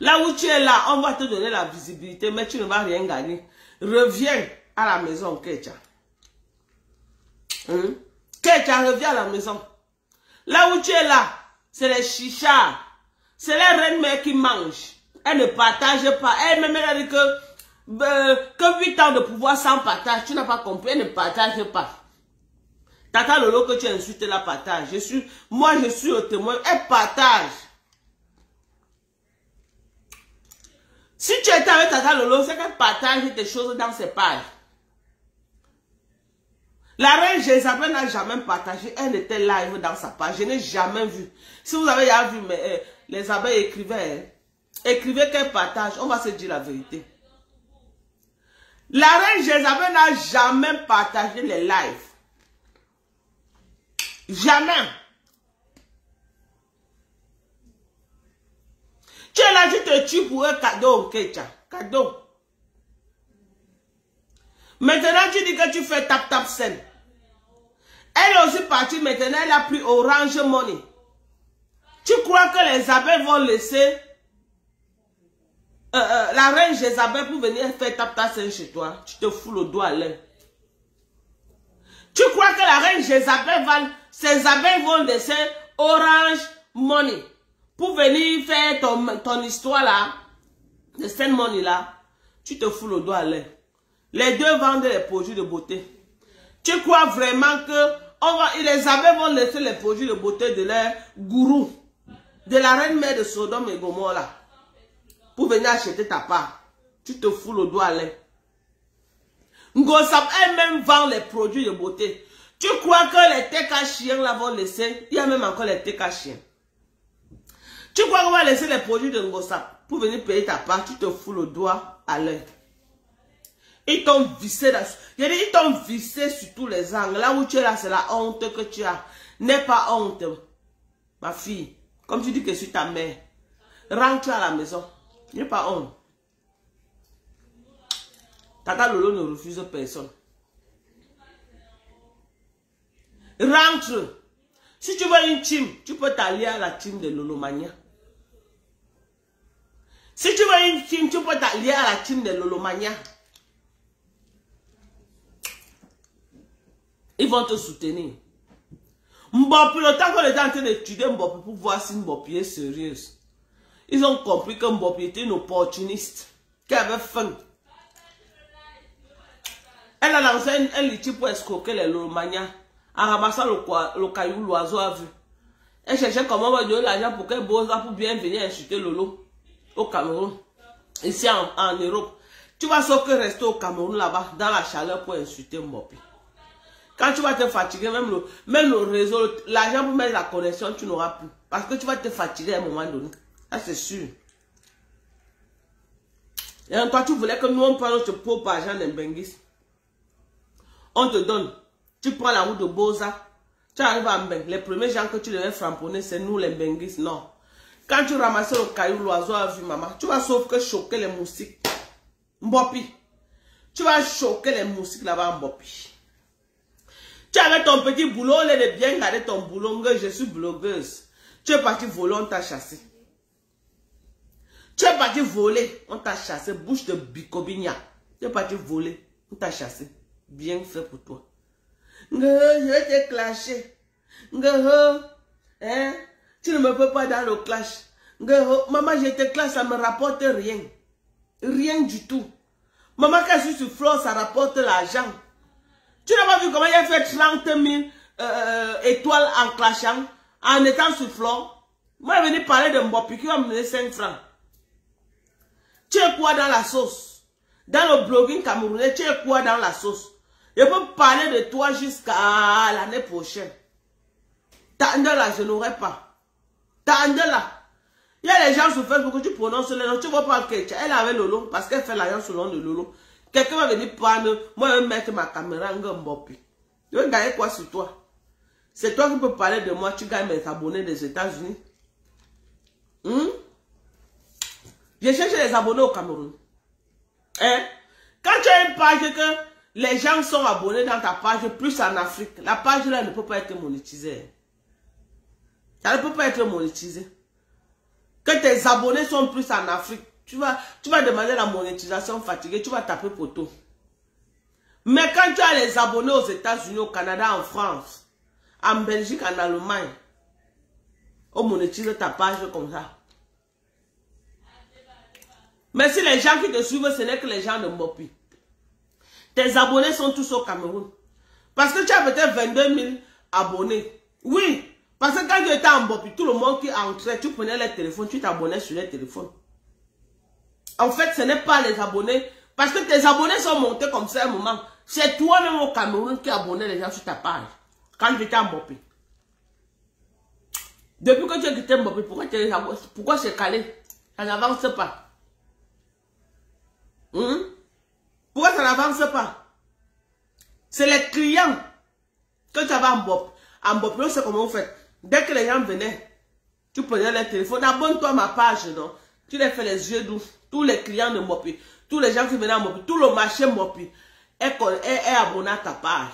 Là où tu es là, on va te donner la visibilité, mais tu ne vas rien gagner. Reviens à la maison, Kecha. Hein? Kecha, reviens à la maison. Là où tu es là, c'est les chichards. C'est les reines mères qui mangent. Elle ne partage pas. Elle-même, elle a dit que, que 8 ans de pouvoir sans partage. Tu n'as pas compris. Elle ne partage pas. Tata Lolo que tu as insulté la partage. Je suis, moi, je suis au témoin. Elle partage. Si tu étais avec Tata Lolo, c'est qu'elle partage des choses dans ses pages. La reine Jézabel n'a jamais partagé. Elle était live dans sa page. Je n'ai jamais vu. Si vous avez déjà vu, mais, euh, les abeilles écrivaient, hein, écrivez qu'elle partage. On va se dire la vérité. La reine Jézabel n'a jamais partagé les lives. Jamais. Tu es là, tu te tues pour un cadeau, Kecha. Cadeau. Maintenant, tu dis que tu fais tap tap scène. Elle est aussi partie maintenant, elle a pris Orange Money. Tu crois que les abeilles vont laisser euh, euh, la reine Jézabel pour venir faire tap scène chez toi? Tu te fous le doigt à l'air. Tu crois que la reine Jézabel va, ses abeilles vont laisser Orange Money pour venir faire ton, ton histoire là, de cette money là, tu te fous le doigt à l'air. Les deux vendent les produits de beauté. Tu crois vraiment que les abeilles vont laisser les produits de beauté de leur gourou, de la reine mère de Sodome et Gomorrah, pour venir acheter ta part. Tu te fous le doigt à l'air. Ngosam elle-même vend les produits de beauté. Tu crois que les TK chiens là vont laisser, il y a même encore les TK. Tu crois qu'on va laisser les produits de Ngosa pour venir payer ta part, tu te fous le doigt à l'œil. Ils t'ont vissé, ils t'ont vissé sur tous les angles. Là où tu es là, c'est la honte que tu as. N'aie pas honte, ma fille. Comme tu dis que je suis ta mère. Rentre à la maison. Nepa on. Tata Lolo ne refuse personne. Rentre. Si tu veux une team, tu peux t'allier à la team de Lolomania. Si tu veux une team, tu peux t'allier à la team de Lolomania. Ils vont te soutenir. Mbopi, le temps qu'on est en train d'étudier Mbopi pour voir si Mbopi est sérieuse. Ils ont compris que Mbopi était une opportuniste, qui avait faim. Elle a lancé un, litige pour escroquer les Lolomania. En ramassant le, caillou, l'oiseau a vu. Elle cherchait comment on va donner l'argent pour qu'elle bosse pour bien venir insulter Lolo au Cameroun. Ici en, en Europe. Tu vas sauf que rester au Cameroun là-bas, dans la chaleur pour insulter Mbopi. Quand tu vas te fatiguer, même le, même le réseau, l'argent pour mettre la connexion, tu n'auras plus. Parce que tu vas te fatiguer à un moment donné. Ça, c'est sûr. Et toi, tu voulais que nous, on prenne notre propre argent d'Embengis. On te donne. Tu prends la route de Boza. Tu arrives à Mbeng. Les premiers gens que tu devais framponner, c'est nous, les Mbengis. Non. Quand tu ramasses le caillou, l'oiseau a vu maman. Tu vas sauf que choquer les moustiques. Mbopi. Tu vas choquer les moustiques là-bas, Mbopi. Tu avais ton petit boulot, on est de bien garder ton boulot. Je suis blogueuse. Tu es parti voler, on t'a chassé. Tu es parti voler, on t'a chassé. Bouche de bicobigna. Tu es parti voler, on t'a chassé. Bien fait pour toi. Je vais te clasher. Hein? Tu ne me peux pas dans le clash. Maman, je te clash, ça ne me rapporte rien. Rien du tout. Maman, quand je suis Flore, ça rapporte l'argent. Tu n'as pas vu comment il a fait 30 000 euh, étoiles en clashant, en étant sur Flore Moi, je venu parler de Mbopi qui va me donner 5 francs. Tu es quoi dans la sauce? Dans le blogging camerounais, tu es quoi dans la sauce? Je peux parler de toi jusqu'à l'année prochaine. Tande là, je n'aurai pas. Tande là. Il y a les gens sur Facebook que tu prononces le nom, tu vois pas que elle avait Lolo parce qu'elle fait l'alliance sur le nom de Lolo. Quelqu'un va venir prendre, moi je vais mettre ma caméra en Mbopi. Je vais gagner quoi sur toi? C'est toi qui peux parler de moi, tu gagnes mes abonnés des États-Unis. Hmm? J'ai cherché les abonnés au Cameroun. Hein? Quand tu as une page que les gens sont abonnés dans ta page, plus en Afrique, la page là ne peut pas être monétisée. Ça ne peut pas être monétisé. Que tes abonnés sont plus en Afrique, tu vas, tu vas demander la monétisation fatiguée, tu vas taper poteau. Mais quand tu as les abonnés aux États-Unis, au Canada, en France, en Belgique, en Allemagne, on monétise ta page comme ça. Mais si les gens qui te suivent, ce n'est que les gens de Mopi. Tes abonnés sont tous au Cameroun. Parce que tu as peut-être 22 000 abonnés. Oui, parce que quand tu étais en Mopi, tout le monde qui entrait, tu prenais les téléphones, tu t'abonnais sur les téléphones. En fait, ce n'est pas les abonnés. Parce que tes abonnés sont montés comme ça à un moment. C'est toi-même au Cameroun qui abonnais les gens sur ta page. Quand tu étais en Mopi. Depuis que tu as quitté Mopi, pourquoi, pourquoi c'est calé? Ça n'avance pas. Hmm? Pourquoi ça n'avance pas? C'est les clients que tu avais en Bob. En on sait comment on fait. Dès que les gens venaient, tu prenais les téléphones, abonne-toi à ma page, non? Tu les fais les yeux doux. Tous les clients de Mopi, tous les gens qui venaient à Mopi, tout le marché Mopi est, est, est à ta page.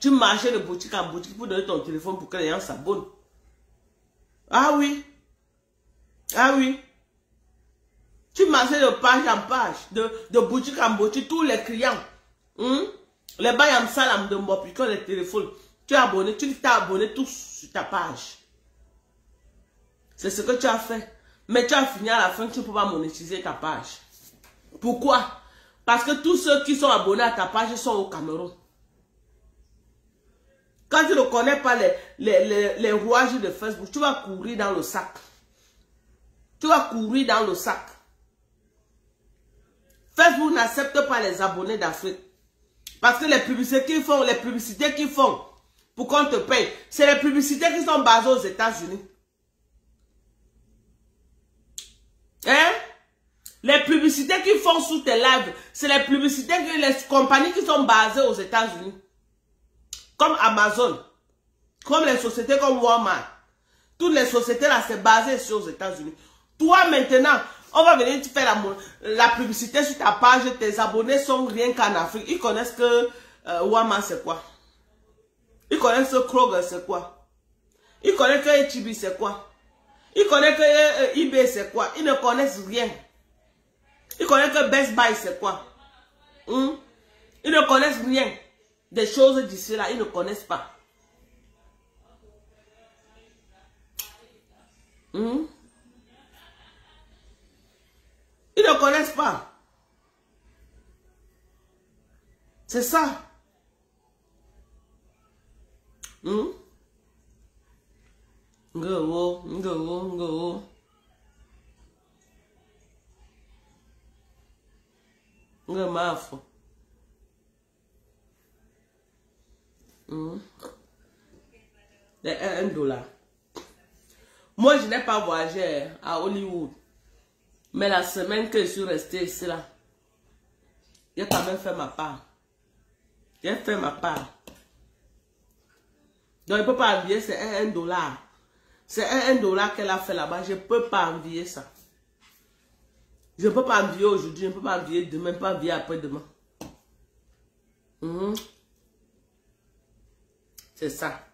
Tu marchais de boutique en boutique pour donner ton téléphone pour que les gens s'abonnent. Ah oui. Ah oui. Tu marchais de page en page, de, de boutique en boutique, tous les clients. Hmm? Les bayam salam de ont les téléphones. Tu es abonné, tu t'es abonné tous sur ta page. C'est ce que tu as fait. Mais tu as fini à la fin, tu ne peux pas monétiser ta page. Pourquoi? Parce que tous ceux qui sont abonnés à ta page sont au Cameroun. Quand tu ne connais pas les, les, les rouages de Facebook, tu vas courir dans le sac. Tu vas courir dans le sac. Facebook n'accepte pas les abonnés d'Afrique. Parce que les publicités qu'ils font, les publicités qu'ils font pour qu'on te paye, c'est les publicités qui sont basées aux États-Unis. Hein? Les publicités qu'ils font sous tes lives, c'est les publicités que les compagnies qui sont basées aux États-Unis. Comme Amazon, comme les sociétés comme Walmart. Toutes les sociétés là, c'est basé sur aux États-Unis. Toi maintenant, on va venir faire la, la, publicité sur ta page. Tes abonnés sont rien qu'en Afrique. Ils connaissent que euh, Walmart c'est quoi? Ils connaissent que Kroger c'est quoi? Ils connaissent que HB c'est quoi? Ils connaissent que euh, eBay c'est quoi? Ils ne connaissent rien. Ils connaissent que Best Buy c'est quoi? Hmm? Ils ne connaissent rien. Des choses d'ici là, ils ne connaissent pas. Hmm? Ils ne connaissent pas. C'est ça. Hmm? Ngo, ngo, ngo. Ngo mafo. Hmm? Eh, eh, De 1 dollar. Moi, je n'ai pas voyagé à Hollywood. Mais la semaine que je suis restée ici, là, j'ai quand même fait ma part. J'ai fait ma part. Donc, je ne peux pas envier, c'est un, dollar. C'est un, dollar qu'elle a fait là-bas. Je ne peux pas envier ça. Je ne peux pas envier aujourd'hui, je ne peux pas envier demain, je ne peux pas envier après-demain. -hmm. C'est ça.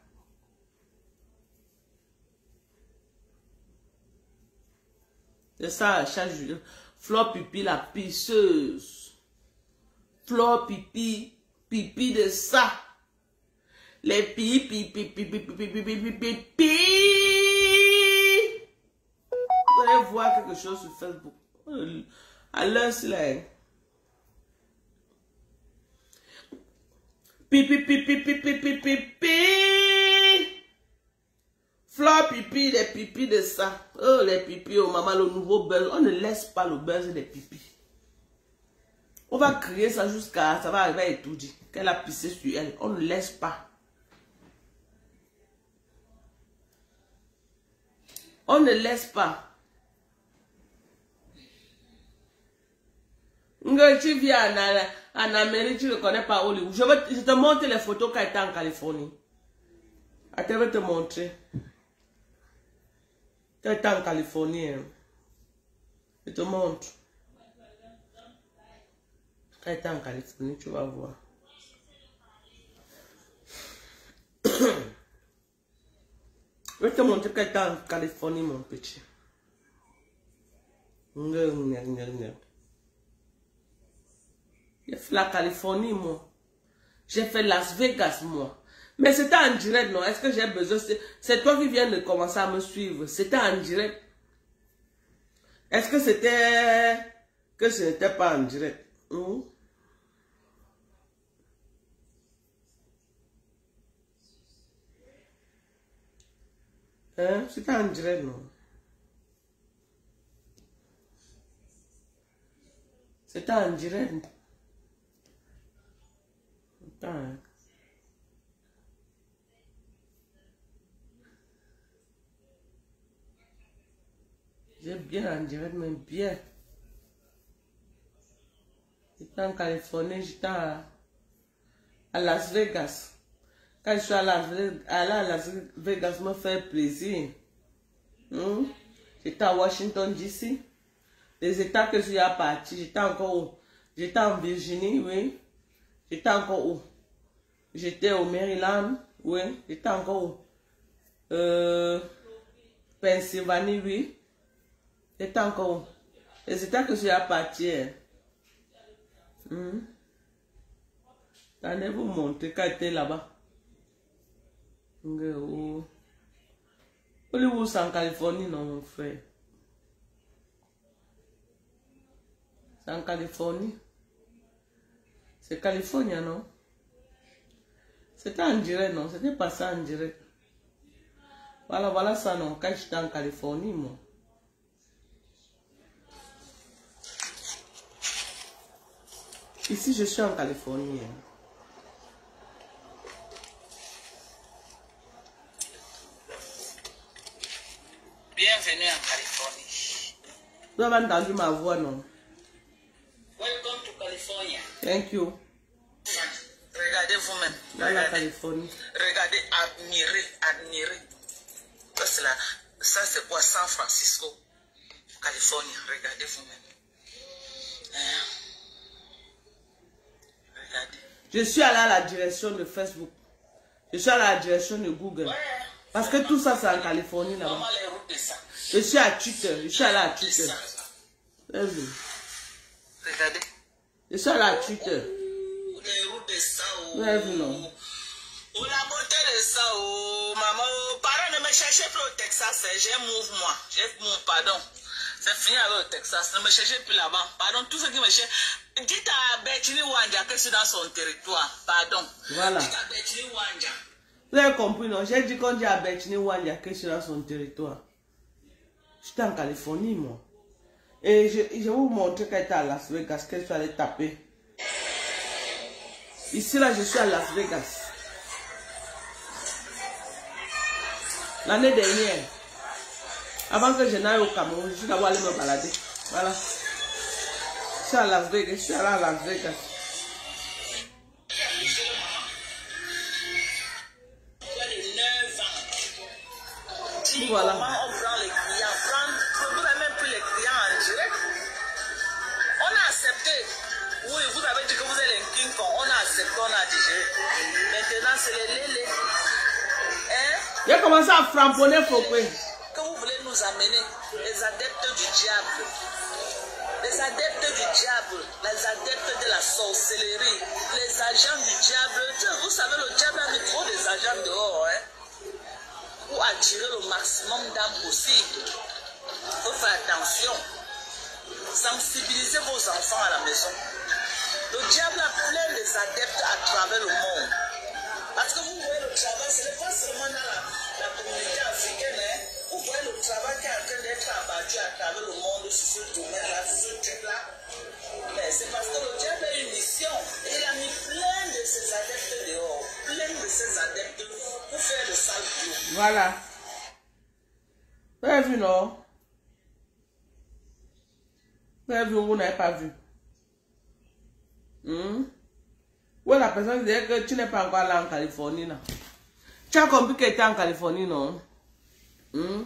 Ça, chat Julien. Pipi, la pisseuse. Flore pipi, pipi de ça. Les pipi, pipi, pipi, pipi, pipi, pipi, pipi. Vous allez voir quelque chose sur Facebook. À l'heure, c'est Pipi, pipi, pipi, pipi, pipi. Fleur pipi, les pipis de ça. Oh, les pipis, oh maman, le nouveau buzz. On ne laisse pas le buzz des pipis. On va crier ça jusqu'à... Ça va arriver à étourdir. Qu'elle a pissé sur elle. On ne laisse pas. On ne laisse pas. Tu viens en, en Amérique, tu ne connais pas Hollywood. Je, vais, je te montre les photos quand était en Californie. Je vais te montrer. Était en Californie. Je te montre. Quand était en Californie, tu vas voir. [coughs] Je vais te montrer quand était en Californie, mon petit. J'ai fait la Californie, moi. J'ai fait Las Vegas, moi. Mais c'était en direct, non? Est-ce que j'ai besoin? c'est- toi qui viens de commencer à me suivre. C'était en direct. Est-ce que c'était que ce n'était pas en direct? Hmm? Hein? C'était en direct, non? C'était en direct. Attends. J'ai bien en direct, mais bien. J'étais en Californie, j'étais à, Las Vegas. Quand je suis à à Las Vegas, me faire plaisir. Hmm? J'étais à Washington, D.C. Les États que je suis j'étais encore où? J'étais en Virginie, oui. J'étais encore où? J'étais au Maryland, oui. J'étais encore où? Euh, Pennsylvanie, oui. J'étais encore? Les États que je suis parti. hein? Hmm. Attendez, vous montrer quand j'étais là-bas? Nga, oh. Hollywood, c'est en Californie, non, mon frère? C'est en Californie. C'est Californie, non? C'était en direct, non? C'était pas ça en direct. Voilà, voilà ça, non? Quand j'étais en Californie, moi. Ici, je suis en Californie. hein. Bienvenue en Californie. Vous avez entendu ma voix, non? Welcome to California. Thank you. Regardez vous-même. Dans la Regardez, Californie. regardez, admirez, admirez. Ça, c'est la- ça, c'est quoi? San Francisco, Californie. Regardez vous-même. Hein? Regardez. Je suis allé à la direction de Facebook. Je suis allé à la direction de Google. Parce que tout ça, c'est en Californie, là-bas. Je suis à Twitter. Je suis allé à Twitter. Regardez. Je suis allé à Twitter. Oh. Non? Oh, la beauté de ça, oh, maman, pardon, ne me cherchez plus au Texas, hein, j'ai move moi, j'ai move, pardon. C'est fini avec le Texas, ne me cherchez plus là-bas. Pardon, tous ceux qui me cherchent. Dites à Bertini Wanja que c'est dans son territoire, pardon. Voilà. Dites à Bertini Wanja. Vous avez compris, non? J'ai dit qu'on dit à Bertini Wanya que je suis dans son territoire. J'étais en Californie, moi. Et je, je vais vous montrer qu'elle était à Las Vegas, qu'elle suis allée taper. Ici, là, je suis à Las Vegas. L'année dernière, avant que je n'aille au Cameroun, je suis d'abord allé me balader. Voilà. Je suis à Las Vegas, je suis allé à Las Vegas. Tu as les 9 ans. Dis Voilà. Oui, vous avez dit que vous êtes les King Kong. On a accepté, on a digéré. Maintenant, c'est les lélés. Hein? J'ai commencé à framponner Fokwe. Amener, les adeptes du diable, les adeptes du diable, les adeptes de la sorcellerie, les agents du diable. Vous savez, le diable a mis trop des agents dehors, hein, pour attirer le maximum d'âmes possible. Il faut faire attention. Sensibilisez vos enfants à la maison. Le diable a plein des adeptes à travers le monde. Parce que vous voyez le travail, ce n'est pas seulement dans la, la communauté africaine. Hein. Voyez le travail qui est en train d'être abattu à travers le monde sur ce domaine-là, sur ce truc-là. Mais c'est parce que le diable a une mission. Et il a mis plein de ses adeptes dehors. Plein de ses adeptes pour faire le sale boulot. Voilà. Vous avez vu, non? Vous avez vu ou vous n'avez pas vu Hmm? La personne dit que tu n'es pas encore allé en Californie, là? Tu as compris que tu es en Californie, non? Hmm?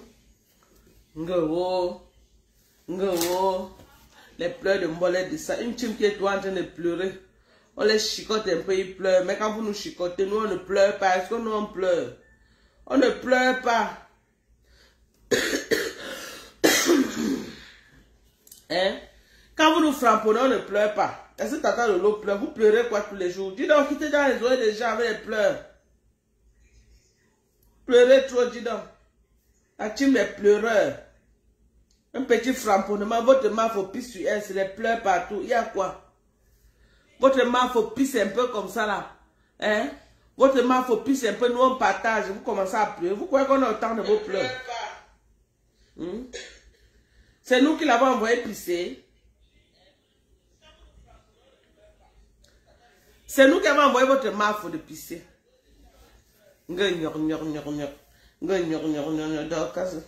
Ngewo. Ngewo. Les pleurs de Mbolé de ça. Une team qui est toi en train de pleurer. On les chicote un peu, ils pleurent. Mais quand vous nous chicotez, nous, on ne pleure pas. Est-ce que nous, on pleure? On ne pleure pas. [coughs] hein? Quand vous nous frapponnez, on ne pleure pas. Est-ce que Tata Lolo pleure? Vous pleurez quoi tous les jours? Dis donc, quittez dans les oreilles des gens avec les pleurs. Pleurez trop, dis donc. Team des pleureurs? Un petit framponnement, votre main faut pisser sur elle, c'est les pleurs partout. Il y a quoi? Votre main faut pisser un peu comme ça là. Hein? Votre main faut pisser un peu, nous on partage, vous commencez à pleurer. Vous croyez qu'on a autant de vos pleurs? Hmm? C'est nous qui l'avons envoyé pisser. C'est nous qui avons envoyé votre marque de pisser. nga ñox ñox noonu doo kasu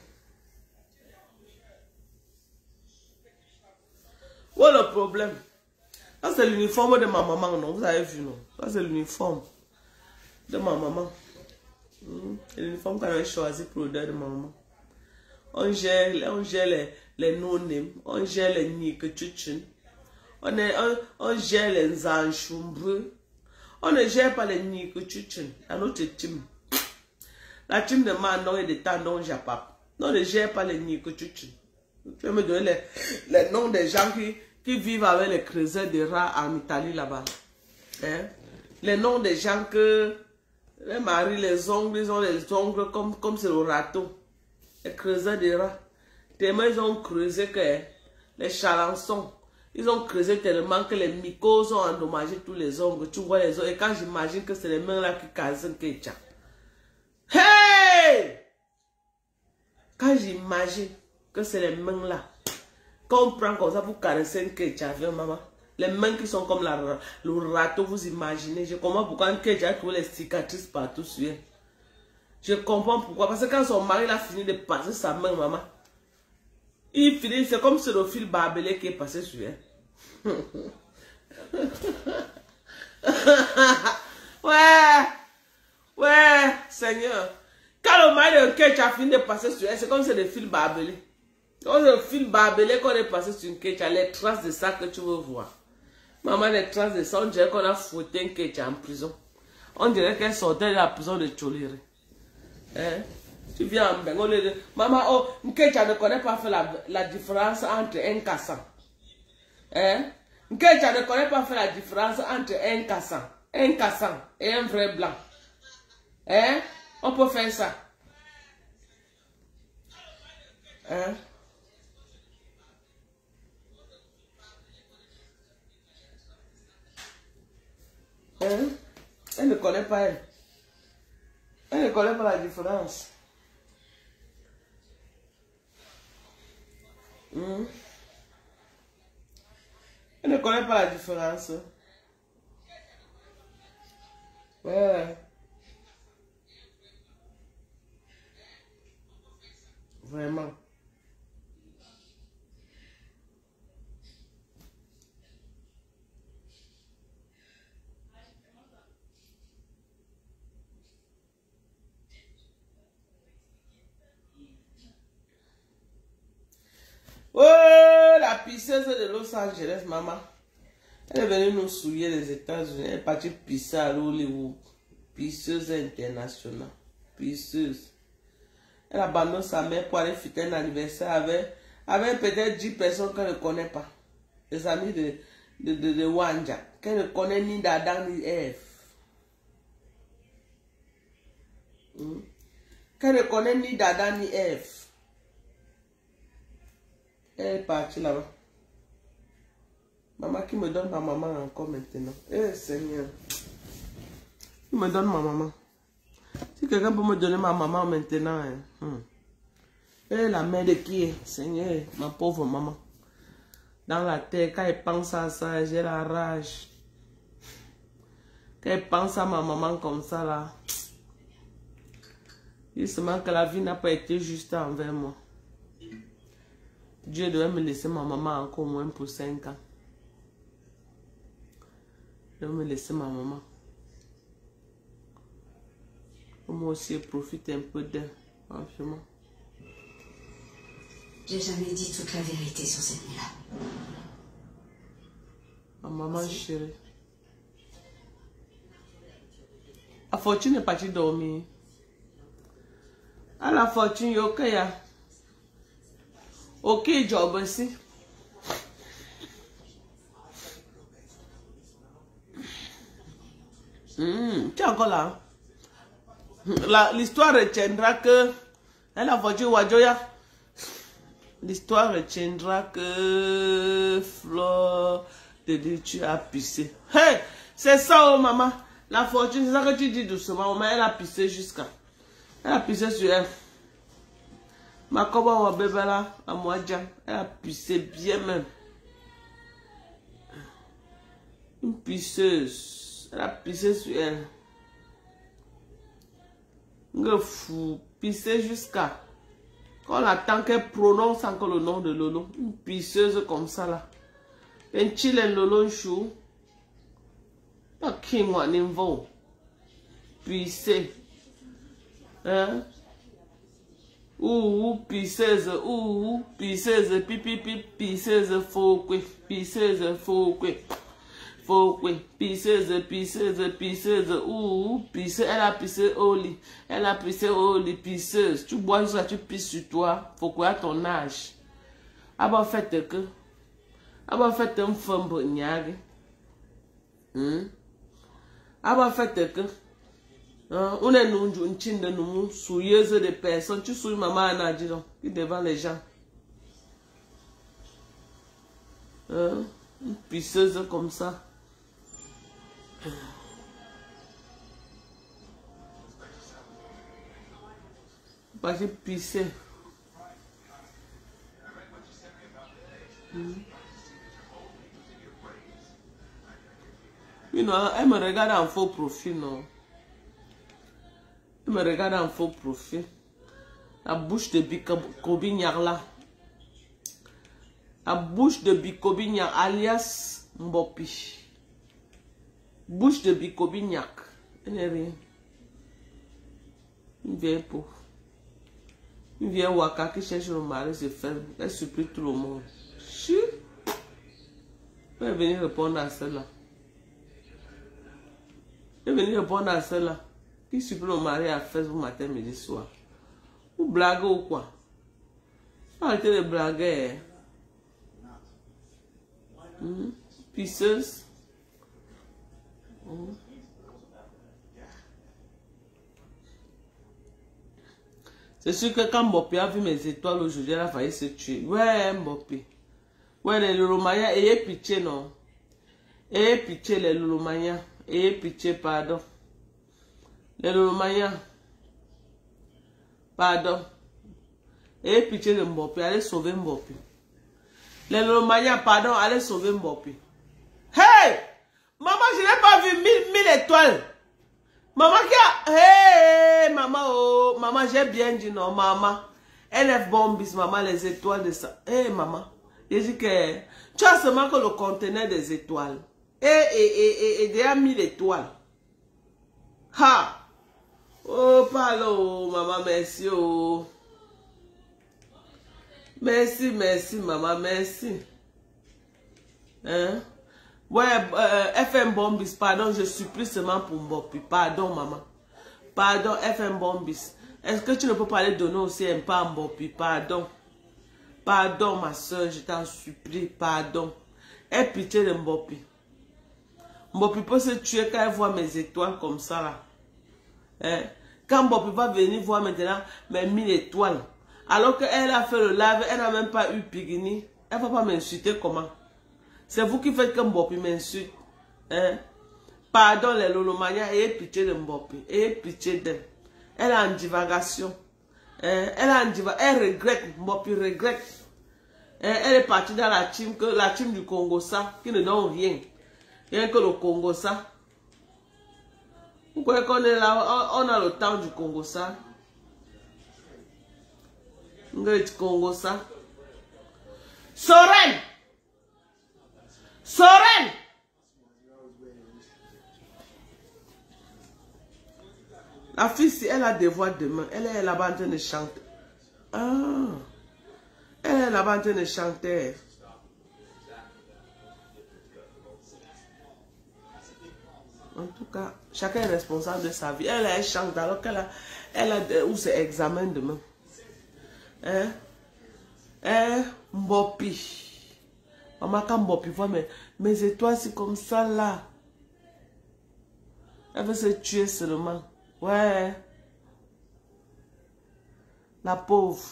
wala problème? Ça c'est l'uniforme de ma maman non? Vous avez vu non? Ça c'est l'uniforme de ma maman. Mmh. l'uniforme qu'on avait choisi pour l'odeur de ma maman. On gère on gère les les non-names on gère les niques tchutchun on est on, on gère les anchoumbreux on ne gère pas les niques tchutchun à notre team La team de Mandon et de Tandon Japap. On ne gère pas les niques tchutchun. Tu vas me donner les, les noms des gens qui, qui vivent avec les creusets de rats en Italie là-bas. Hein? Les noms des gens que les maris, les ongles, ils ont les ongles comme comme c'est le râteau. Les creusets de rats. Tellement ils ont creusé que les chalençons, ils ont creusé tellement que les mycoses ont endommagé tous les ongles. Tu vois les ongles. Et quand j'imagine que c'est les mains là qui cassent un ketchup. Hey! Quand j'imagine que c'est les mains là, quand on prend comme ça pour caresser un ketchup, viens, maman. Les mains qui sont comme le râteau, vous imaginez. Je comprends pourquoi un ketchup a trouvé les cicatrices partout sur. Je comprends pourquoi. Parce que quand son mari a fini de passer sa main, maman, il finit, c'est comme ce fil barbelé qui est passé sur [laughs] ouais, ouais, Seigneur. Quand le mari de ketchup a fini de passer sur elle, c'est comme c'est le fil barbelé. Quand le fil barbelé qu'on est passé sur une ketchup, les traces de ça que tu veux voir. Maman, les traces de ça, on dirait qu'on a fouetté un ketchup en prison. On dirait qu'elle sortait de la prison de Choléré. Hein? Tu viens en Bengo, le- Maman, oh, Nkecha ne connaît pas faire la, la différence entre un cassant. Hein? Nkecha ne connaît pas faire la différence entre un cassant, un cassant et un vrai blanc. Hein? On peut faire ça. Hein? Hein? Elle ne connaît pas elle. Elle ne connaît pas la différence. Hmm. Elle ne. Vraiment. Oh, la pisseuse de Los Angeles, maman. Elle est venue nous souiller les États-Unis. Elle est partie pisser à Hollywood. Pisseuse internationale. Pisseuse. elle abandonne sa mère pour aller fêter un anniversaire avec, avec peut-être 10 personnes qu'elle ne connaît pas. Les amis de, de, de, de Wanja, qu'elle ne connaît ni d'Adam ni Ève. Hmm? Qu'elle ne connaît ni d'Adam ni Ève. Elle est partie là-bas. Maman qui me donne ma maman encore maintenant. Eh Seigneur. Il me donne ma maman. Si quelqu'un peut me donner ma maman maintenant. Hein. Hum. Elle est la mère de qui Seigneur, ma pauvre maman. Dans la terre, quand elle pense à ça, j'ai la rage. Quand elle pense à ma maman comme ça, là. Justement que la vie n'a pas été juste envers moi. Dieu devait me laisser ma maman encore au moins pour 5 ans. Il devait me laisser ma maman. Moi aussi, profiter un peu d'elle. Franchement. J'ai jamais dit toute la vérité sur cette nuit-là. Ma maman chérie. La fortune est partie dormir. À la fortune, ok, ya. Ok, job aussi. Hmm, tu es encore là? L'histoire retiendra que. Elle a voiture Wajoya. L'histoire retiendra que Flore de Dieu, tu as pissé. Hey, c'est ça, oh maman. La fortune, c'est ça que tu dis doucement. Mais elle a pissé jusqu'à. Elle a pissé sur elle. Ma koba wa bébé là, à moi, elle a pissé bien même. Une pisseuse. Elle a pissé sur elle. nge pissez jusqu'à. Qu'on attend qu'elle prononce encore le nom de Lolo. Une pisseuse comme ça là. Un chile Lolo chou. Pas qui moi n'invo. Pissez. Hein? Ou ou pisseuse, ou ou pisseuse, pipi pipi pisseuse, faux quoi, pisseuse, faux quoi. Pisseuse, pisseuse, pisseuse, ouh, pisseuse, elle a pissé au lit, elle a pissé au lit, pisseuse. Tu bois jusqu'à tu pisses sur toi, quoi à ton âge. Ah bah fait que, ah bah fait un femme nyag. Hum. Ah bah fait que, hein, on est nous, une chine de nous, souilleuse de personnes, tu souilles maman Anna, dis donc, devant les gens? Hein, pisseuse comme ça. Parce que pisser. Hmm. You know, elle me regarde en faux profil, non? Elle me regarde en faux profil. La bouche de Bikobignac là. La bouche de Bikobignac alias Mbopi. Bouche de bikobi nyak. Ene rin. Mvyen pou. Mvyen waka ki chèche lo mari se ferme. El supli tout le monde. Chi. Mwen veni reponde a sel la. Mwen veni reponde a sel la. Ki supli lo mari a fès pou matin, midi, soir. Ou blage ou kwa? Arrêtez de blaguer. Mmh. Pisseuse. C'est sûr que quand Mbopi a vu mes étoiles aujourd'hui, elle a failli se tuer. Ouais, Mbopi. Ouais, les Lulumaya, ayez pitié, non? Ayez pitié, les Lulumaya. Ayez pitié, pardon. Les Lulumaya. Pardon. Ayez pitié de Mbopi. Allez sauver Mbopi. Les Lulumaya, pardon, allez sauver Mbopi. Je n'ai pas vu mille, mille étoiles. Maman qui a... Hey, maman, oh, maman, j'ai bien dit non, maman. LF Bombis, maman, les étoiles de ça. Hey, maman. J'ai dit que tu as seulement que le conteneur des étoiles. Et, et, et, et, et déjà mille étoiles. Ha! Oh, pardon, maman, merci, oh. Merci, merci, maman, merci. Hein? Ouais, euh, FM Bombis, pardon, je supplie seulement pour Mbopi. Pardon, maman. Pardon, FM Bombis. Est-ce que tu ne peux pas aller donner aussi un pas à Mbopi? Pardon. Pardon, ma soeur, je t'en supplie. Pardon. Aie pitié de Mbopi. Mbopi peut se tuer quand elle voit mes étoiles comme ça, là. Hein? Quand Mbopi va venir voir maintenant mes mille étoiles, alors qu'elle a fait le live, elle n'a même pas eu Pigini, elle va pas m'insulter comment? C'est vous qui faites que Mbopi m'insulte. Hein? Pardon les Lolomania, ayez pitié de Mbopi. Ayez pitié d'elle. Elle est en divagation. Hein? Elle, est en diva... elle regrette, Mbopi regrette. Hein? Elle est partie dans la team, que, la team du Congo, ça, qui ne donne rien. Rien que le Congo, ça. Vous croyez qu'on est là, on a le temps du Congo, ça. Congo, ça. Soren! Soren! La fille, elle a des voix demain, elle est là-bas en train de chanter. Ah! Elle est là-bas en train de chanter. En tout cas, chacun est responsable de sa vie. Elle, elle chante alors qu'elle a, elle a de- où c'est examen demain. Hein? Hein? Mbopi. Maman, quand Mbopi voit mes, mes étoiles, c'est comme ça là. Elle veut se tuer seulement. Ouais. La pauvre.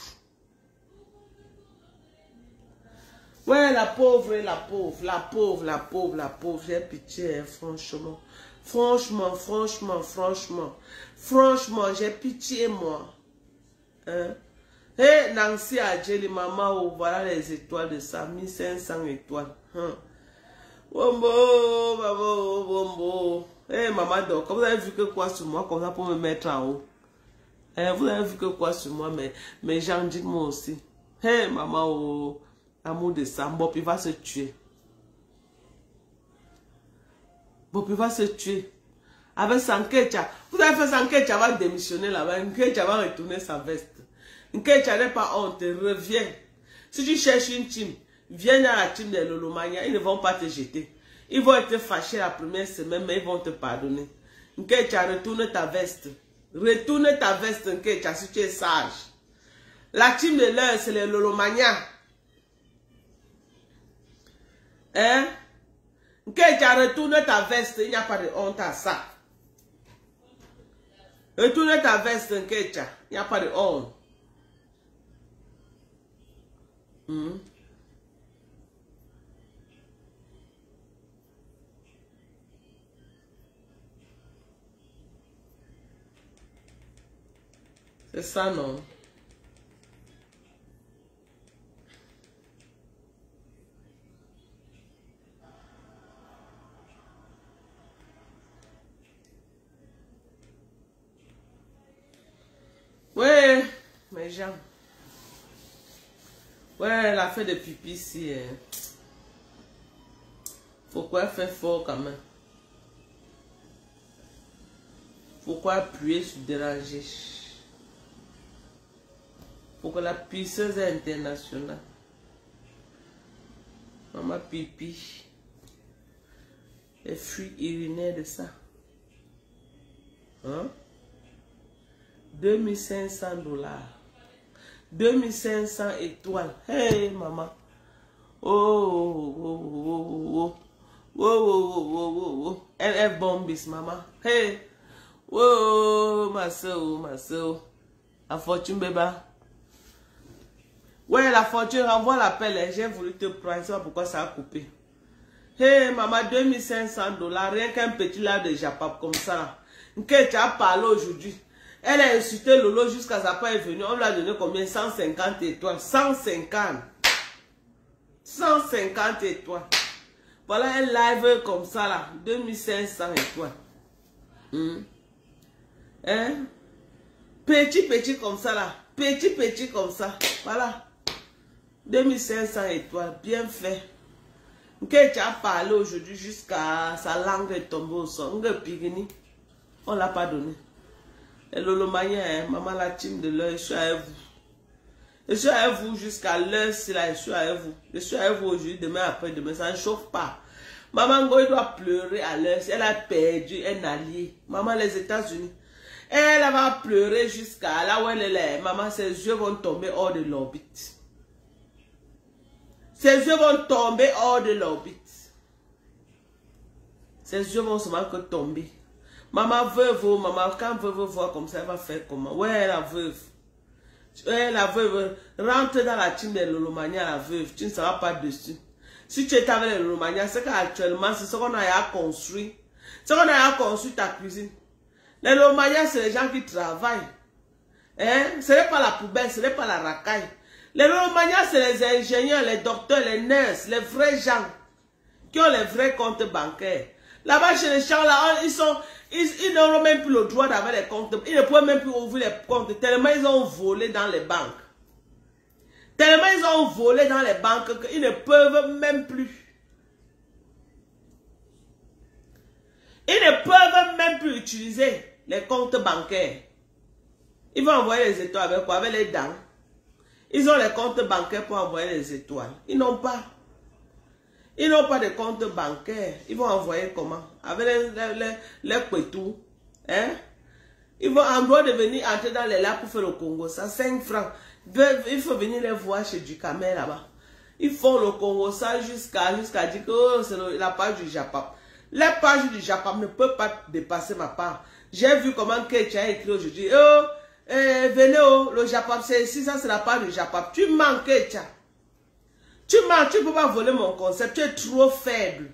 Ouais, la pauvre, la pauvre, la pauvre, la pauvre, la pauvre. J'ai pitié, hein, franchement. Franchement, franchement, franchement. Franchement, j'ai pitié, moi. Hein? Hé, Nancy Adjeli, maman, oh, voilà les étoiles de ça, 1500 étoiles. Hein? Wombo, maman, wombo. Hé, maman, donc, vous avez vu que quoi sur moi, comme ça, pour me mettre en haut. Eh, vous avez vu que quoi sur moi, mais, mais j'en dis moi aussi. Hé, maman, oh, amour de ça, Bopi va se tuer. Bopi va se tuer. Avec Sankecha. Vous avez fait Sankecha va démissionner là-bas. Nkecha va retourner sa veste. Nkecha n'est pas honte. Reviens. Si tu cherches une team, viens dans la team des Lolomania. Ils ne vont pas te jeter. Ils vont être fâchés la première semaine, mais ils vont te pardonner. Nkecha, retourne ta veste. Retourne ta veste, Nkecha, si tu es sage. La team de l'heure, c'est les Lolomania. Hein? Nkecha, retourne ta veste. Il n'y a pas de honte à ça. Retourne ta veste, Nkecha. Il n'y a pas de honte. Hmm. C'est ça, non? Ouais, mes gens. Ouais, elle a fait des pipi ici. Hein. Pourquoi faire fort quand même? Pourquoi appuyer sur déranger? Pourquoi la pisseuse est internationale? Maman pipi. Les fruits urinaires de ça. Hein? 2500 dollars. 2500 étoiles. Hey, maman. Oh, oh, oh, oh, oh, oh, oh, oh, oh, oh. LF Bombis, maman. Hey. Oh, ma soeur, ma soeur. La fortune, bébé. Ouais, la fortune, renvoie l'appel. J'ai voulu te prendre, ça pourquoi ça a coupé. Hey, maman, 2500 dollars, rien qu'un petit lard de japap comme ça. Qu'est-ce que tu as parlé aujourd'hui? Elle a insulté Lolo jusqu'à sa part est venue. On lui a donné combien? 150 étoiles. 150. 150 étoiles. Voilà un live comme ça là. 2500 étoiles. Hmm? Hein? Petit, petit comme ça là. Petit, petit comme ça. Voilà. 2500 étoiles. Bien fait. Que tu parlé aujourd'hui jusqu'à sa langue est tombée au sol. On l'a pas donné. Et Lolo Maya, hein, maman la team de l'heure, je suis avec vous. Je suis avec vous jusqu'à l'heure, je suis avec vous. Je suis avec vous aujourd'hui, demain, après demain, ça ne chauffe pas. Maman Ngoy doit pleurer à l'heure, elle a perdu un allié. Maman, les États-Unis. Elle va pleurer jusqu'à là où elle est. Maman, ses yeux vont tomber hors de l'orbite. Ses yeux vont tomber hors de l'orbite. Ses yeux vont seulement que tomber. Maman veuve, oh, maman, quand veuve voit comme ça, elle va faire comment? Ouais, la veuve. Ouais, la veuve, rentre dans la team de Lolomania, la veuve, tu ne seras pas dessus. Si tu étais avec les Romagnas, c'est qu'actuellement, c'est ce qu'on a à construire. C'est qu'on a à construire ta cuisine. Les Romagnas, c'est les gens qui travaillent. Hein? Ce n'est pas la poubelle, ce n'est pas la racaille. Les Romagnas, c'est les ingénieurs, les docteurs, les nurses, les vrais gens qui ont les vrais comptes bancaires. Là-bas, chez les gens, là, ils sont, ils, n'auront même plus le droit d'avoir les comptes. Ils ne peuvent même plus ouvrir les comptes tellement ils ont volé dans les banques. Tellement ils ont volé dans les banques qu'ils ne peuvent même plus. Ils ne peuvent même plus utiliser les comptes bancaires. Ils vont envoyer les étoiles avec quoi? Avec les dents. Ils ont les comptes bancaires pour envoyer les étoiles. Ils n'ont pas. Ils n'ont pas de compte bancaire. Ils vont envoyer comment? Avec les, les, les, les pétous. Hein? Ils vont en droit de venir entrer dans les lacs pour faire le Congo. Ça, 5 francs. Il faut venir les voir chez du camel là-bas. Ils font le Congo ça jusqu'à jusqu'à dire que oh, c'est la page du Japon. La page du Japon ne peut pas dépasser ma part. J'ai vu comment Kate a écrit aujourd'hui. Oh, eh, venez, oh, le Japon, c'est ici, ça c'est la page du Japon. Tu manques, Kate. Tu mens, tu ne peux pas voler mon concept. Tu es trop faible.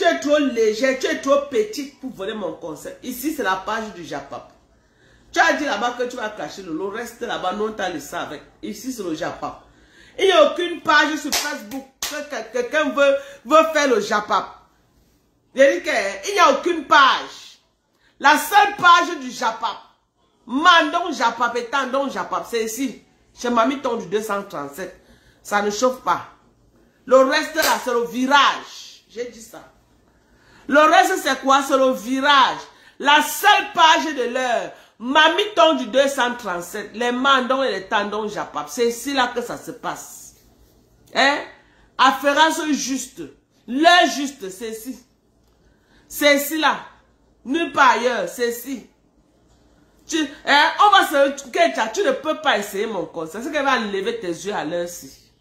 Tu es trop léger, tu es trop petite pour voler mon concept. Ici, c'est la page du Japon. Tu as dit là-bas que tu vas cacher le lot. Reste là-bas, non, tu as laissé avec. Ici, c'est le Japon. Il n'y a aucune page sur Facebook que que- quelqu'un veut, veut faire le. J'ai dit qu'il n'y a aucune page. La seule page du Japon. Mandon Japon et Tandon Japon. C'est ici. Chez Mamie Ton du 237. Ça ne chauffe pas. Le reste là, c'est le virage. J'ai dit ça. Le reste, c'est quoi? C'est le virage. La seule page de l'heure. Mamiton du 237. Les mandons et les tendons japap. C'est ici là que ça se passe. Hein? Afférence juste. L'heure juste, c'est ici. C'est ici là. Nulle part ailleurs, c'est ici. Tu, hein, on va se... Tu ne peux pas essayer mon conseil. C'est qu'elle va lever tes yeux à l'heure-ci.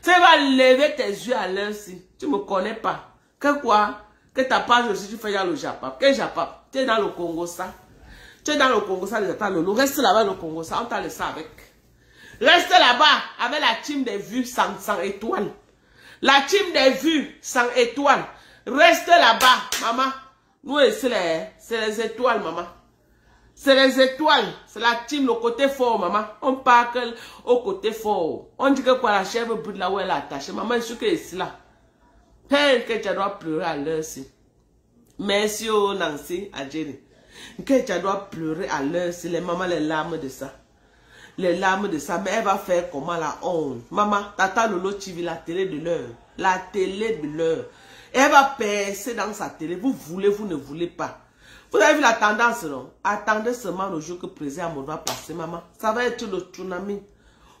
C'est va lever tes yeux à l'heure-ci. Tu me connais pas. Que quoi? Que ta page aussi, tu fais dans le Japon. Quel Japon? Tu es dans le Congo, ça. Tu es dans le Congo, ça, les le Reste là-bas, le Congo, ça. On t'a laissé avec. Reste là-bas, avec la team des vues sans, sans étoiles. La team des vues sans étoiles. Reste là-bas, maman. Nous, c'est les, c'est les étoiles, maman. C'est les étoiles. C'est la team, le côté fort, maman. On parle au côté fort. On dit que quoi, la chèvre brûle là où elle est attachée. Maman, je suis que ici là. Que tu dois pleurer à l'heure ci. Merci, oh, Nancy, à Jenny. Que tu dois pleurer à l'heure ci. Les mamans, les larmes de ça. Les larmes de ça. Mais elle va faire comment la honte? Maman, tata Lolo TV, la télé de l'heure. La télé de l'heure. Elle va percer dans sa télé. Vous voulez, vous ne voulez pas. Vous avez vu la tendance, non? Attendez seulement le jour que président Amour va passer, maman. Ça va être le tsunami.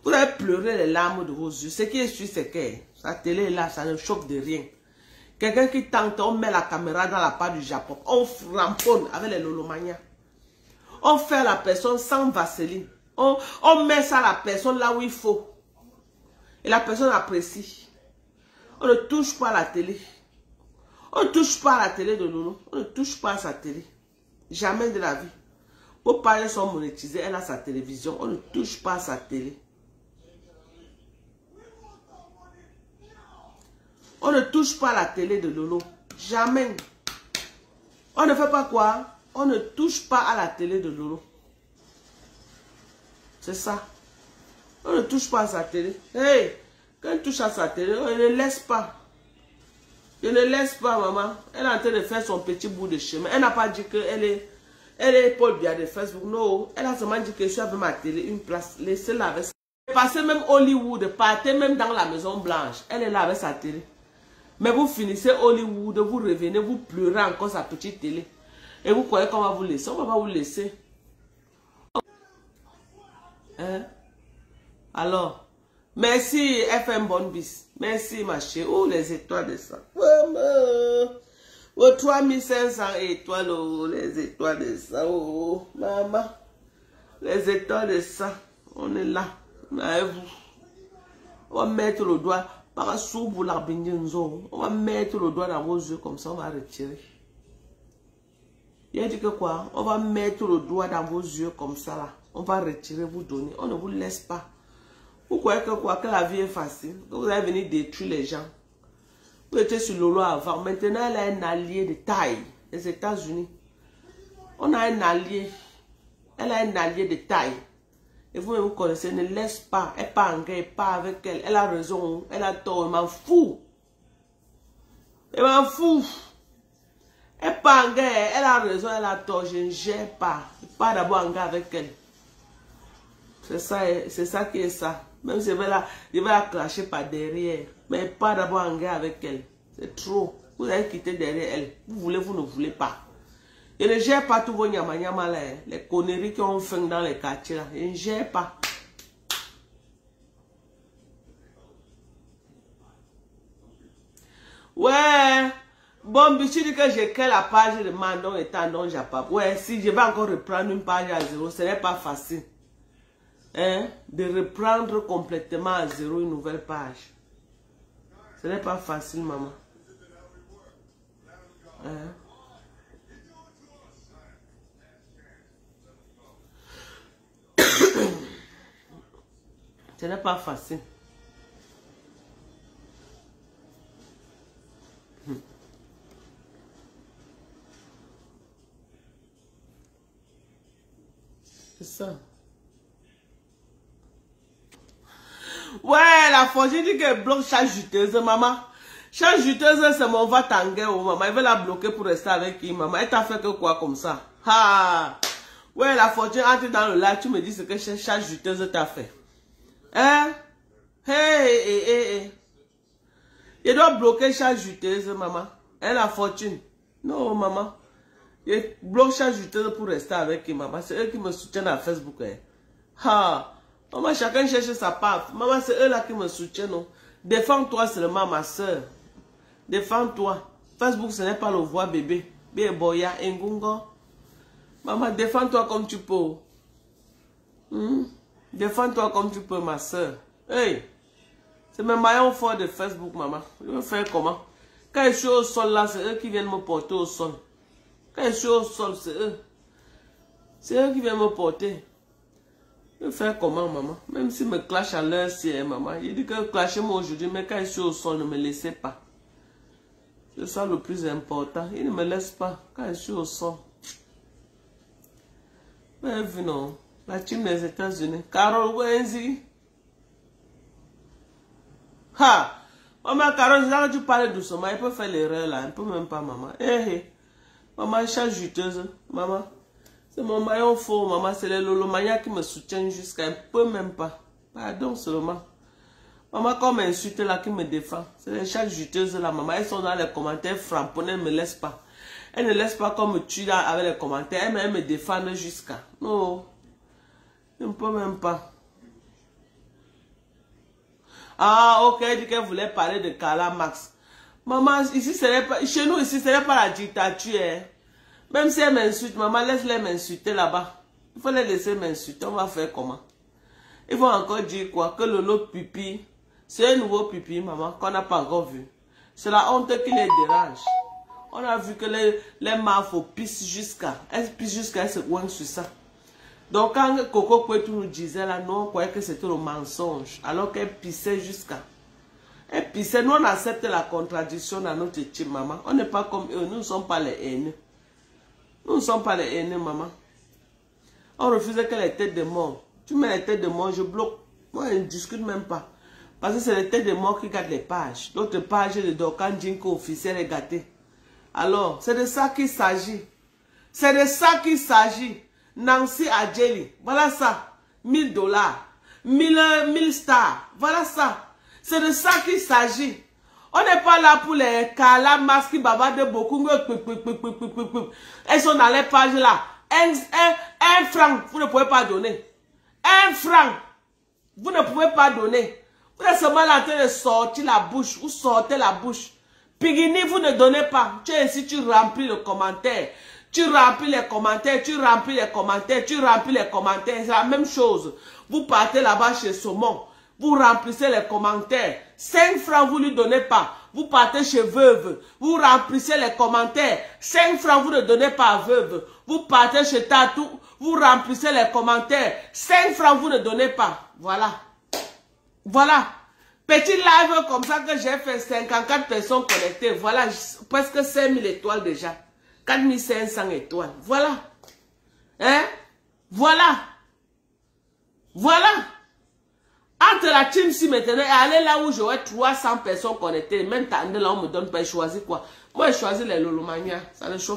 Vous allez pleurer les larmes de vos yeux. Ce qui est sûr, c'est que sa télé là, ça ne choque de rien. Quelqu'un qui tente, on met la caméra dans la part du Japon. On ramponne avec les lolomania. On fait la personne sans vaseline. On, on met ça à la personne là où il faut. Et la personne apprécie. On ne touche pas à la télé. On ne touche pas à la télé de Lolo. On ne touche pas à sa télé. Jamais de la vie. Vos parents sont monétisés. Elle a sa télévision. On ne touche pas à sa télé. On ne touche pas la télé de Lolo. Jamais. On ne fait pas quoi? On ne touche pas à la télé de Lolo. C'est ça. On ne touche pas à sa télé. Hey, quand on touche à sa télé, on ne laisse pas. Je ne laisse pas, maman. Elle est en train de faire son petit bout de chemin. Elle n'a pas dit qu'elle est, elle est Paul Biya de Facebook. Non, elle a seulement dit que je suis avec ma télé, une place. Laissez-la avec même Hollywood, partez même dans la Maison Blanche. Elle est là avec sa télé. Mais vous finissez Hollywood, vous revenez, vous pleurez encore sa petite télé. Et vous croyez qu'on va vous laisser. On va pas vous laisser. Hein? Alors, merci FM Bonne Bis. Merci ma chérie. Oh, les étoiles de ça. Maman. Oh, 3500 étoiles, oh, les étoiles de ça. Oh, maman. Les étoiles de ça. On est là. On avec vous. On va mettre le doigt. Par On va mettre le doigt dans vos yeux comme ça. On va retirer. Il a dit que quoi? On va mettre le doigt dans vos yeux comme ça là. On va retirer, vous donner. On ne vous laisse pas. Vous croyez que quoi? Que la vie est facile? Vous allez venir détruire les gens. Vous étiez sur Lolo avant. Maintenant, elle a un allié de taille. Les États-Unis. On a un allié. Elle a un allié de taille. Et vous-même, vous connaissez, ne laisse pas. Elle part en guerre, pas avec elle. Elle a raison, elle a tort, elle m'en fout. Elle m'en fout. Elle part en guerre, elle a raison, elle a tort, je ne gère pas. Je pars d'abord en guerre avec elle. C'est ça, c'est ça qui est ça. Même si je vais la, je vais la par derrière. Mais pas d'abord en guerre avec elle. C'est trop. Vous allez quitter derrière elle. Vous voulez, vous ne voulez pas. Je ne gère pas tous vos là. hein. Les conneries qu'on fait dans les quartiers là. Je ne gère pas. Ouais. Bon, tu dis que j'ai créé la page de Mandon et Tandon Japap. Ouais, si je vais encore reprendre une page à zéro, ce n'est pas facile. Hein? De reprendre complètement à zéro une nouvelle page. Ce n'est pas facile, maman. Hein? Ce n'est pas facile. C'est ça. Ouais, la fortune dit qu'elle bloque chaque juteuse, maman. Chaque juteuse, c'est mon va tanguer, oh, maman. Il veut la bloquer pour rester avec qui, maman. Elle t'a fait que quoi comme ça? Ha! Ouais, la fortune entre dans le lac, tu me dis ce que chaque juteuse t'a fait. Hein? Hey, hey, hey, hey. Il doit bloquer chaque juteuse, maman. Hein, la fortune? Non, maman. Je bloque chaque juteuse pour rester avec maman. C'est eux qui me soutiennent à Facebook. Hein. Ha! Maman, chacun cherche sa part. Maman, c'est eux là qui me soutiennent. Défends-toi seulement, ma soeur. Défends-toi. Facebook, ce n'est pas le voix bébé. Bien, boya, engungo. Maman, défends-toi comme tu peux. Hmm? Défends-toi comme tu peux, ma soeur. Hey! C'est mes maillons forts de Facebook, maman. Je vais faire comment? Quand je suis au sol là, c'est eux qui viennent me porter au sol. Quand je suis au sol, c'est eux. C'est eux qui viennent me porter. Je vais faire comment, maman? Même s'ils me clashent à l'heure, c'est maman. Il dit que clashez-moi aujourd'hui, mais quand je suis au sol, ne me laissez pas. C'est ça le plus important. Il ne me laisse pas quand je suis au sol. Mais. La team des États-Unis. Carol Wenzi. Ha! Maman, Carole, là, tu parles doucement. Elle peut faire l'erreur là. Elle peut même pas, maman. Eh, eh. Maman, chat juteuse. Maman. C'est mon maillon faux, maman. C'est les lolomania qui me soutiennent jusqu'à. Elle peut même pas. Pardon seulement. Maman, comme insulte là qui me défend. C'est les chats juteuses là, maman. Elles sont dans les commentaires frapponnés. Elles ne me laissent pas. Elles ne laissent pas comme me tue là avec les commentaires. Elles me défendent jusqu'à. Non. Je ne peux même pas. Ah, ok, elle dit qu'elle voulait parler de Carla Max. Maman, ici, ce pas, chez nous, ici, ce n'est pas la dictature. hein. Même si elle m'insulte, maman, laisse-les m'insulter là-bas. Il faut les laisser m'insulter. On va faire comment? Ils vont encore dire quoi? Que le lot pipi, c'est un nouveau pipi, maman, qu'on n'a pas encore vu. C'est la honte qui les dérange. On a vu que les, les mafos pissent jusqu'à. Elles pissent jusqu'à, se coincent sur ça. Donc quand Coco Kwetu nous disait là, non, on croyait que c'était le mensonge. Alors qu'elle pissait jusqu'à. Elle pissait. Nous, on accepte la contradiction dans notre team, maman. On n'est pas comme eux. Nous ne sommes pas les haineux. Nous ne sommes pas les haineux, maman. On refusait que les têtes de mort. Tu mets les têtes de mort, je bloque. Moi, je ne discute même pas. Parce que c'est les têtes de mort qui gâtent les pages. D'autres pages de Dokan Jinko officiel est gâté. Alors, c'est de ça qu'il s'agit. C'est de ça qu'il s'agit. Nancy Adjeli, voilà ça. 1000 dollars. 1000, 1000 stars. Voilà ça. C'est de ça qu'il s'agit. On n'est pas là pour les Kala Maski Baba de beaucoup. Elles sont dans les pages là? Un, un, un franc, vous ne pouvez pas donner. Un franc, vous ne pouvez pas donner. Vous êtes seulement en train de sortir la bouche. Vous sortez la bouche. Pigini, vous ne donnez pas. Tu es ici, tu remplis le commentaire. Tu remplis les commentaires, tu remplis les commentaires, tu remplis les commentaires. C'est la même chose. Vous partez là-bas chez Saumon. Vous remplissez les commentaires. 5 francs, vous ne lui donnez pas. Vous partez chez Veuve. Vous remplissez les commentaires. 5 francs, vous ne donnez pas à Veuve. Vous partez chez Tatou. Vous remplissez les commentaires. 5 francs, vous ne donnez pas. Voilà. Voilà. Petit live comme ça que j'ai fait 54 personnes connectées. Voilà, presque 5000 étoiles déjà. 4500 étoiles. Voilà. Hein? Voilà. Voilà. Entre la team si maintenant et aller là où j'aurai 300 personnes connectées, même là on me donne pas choisir quoi? Moi je choisis les Lolomania. Ça ne chauffe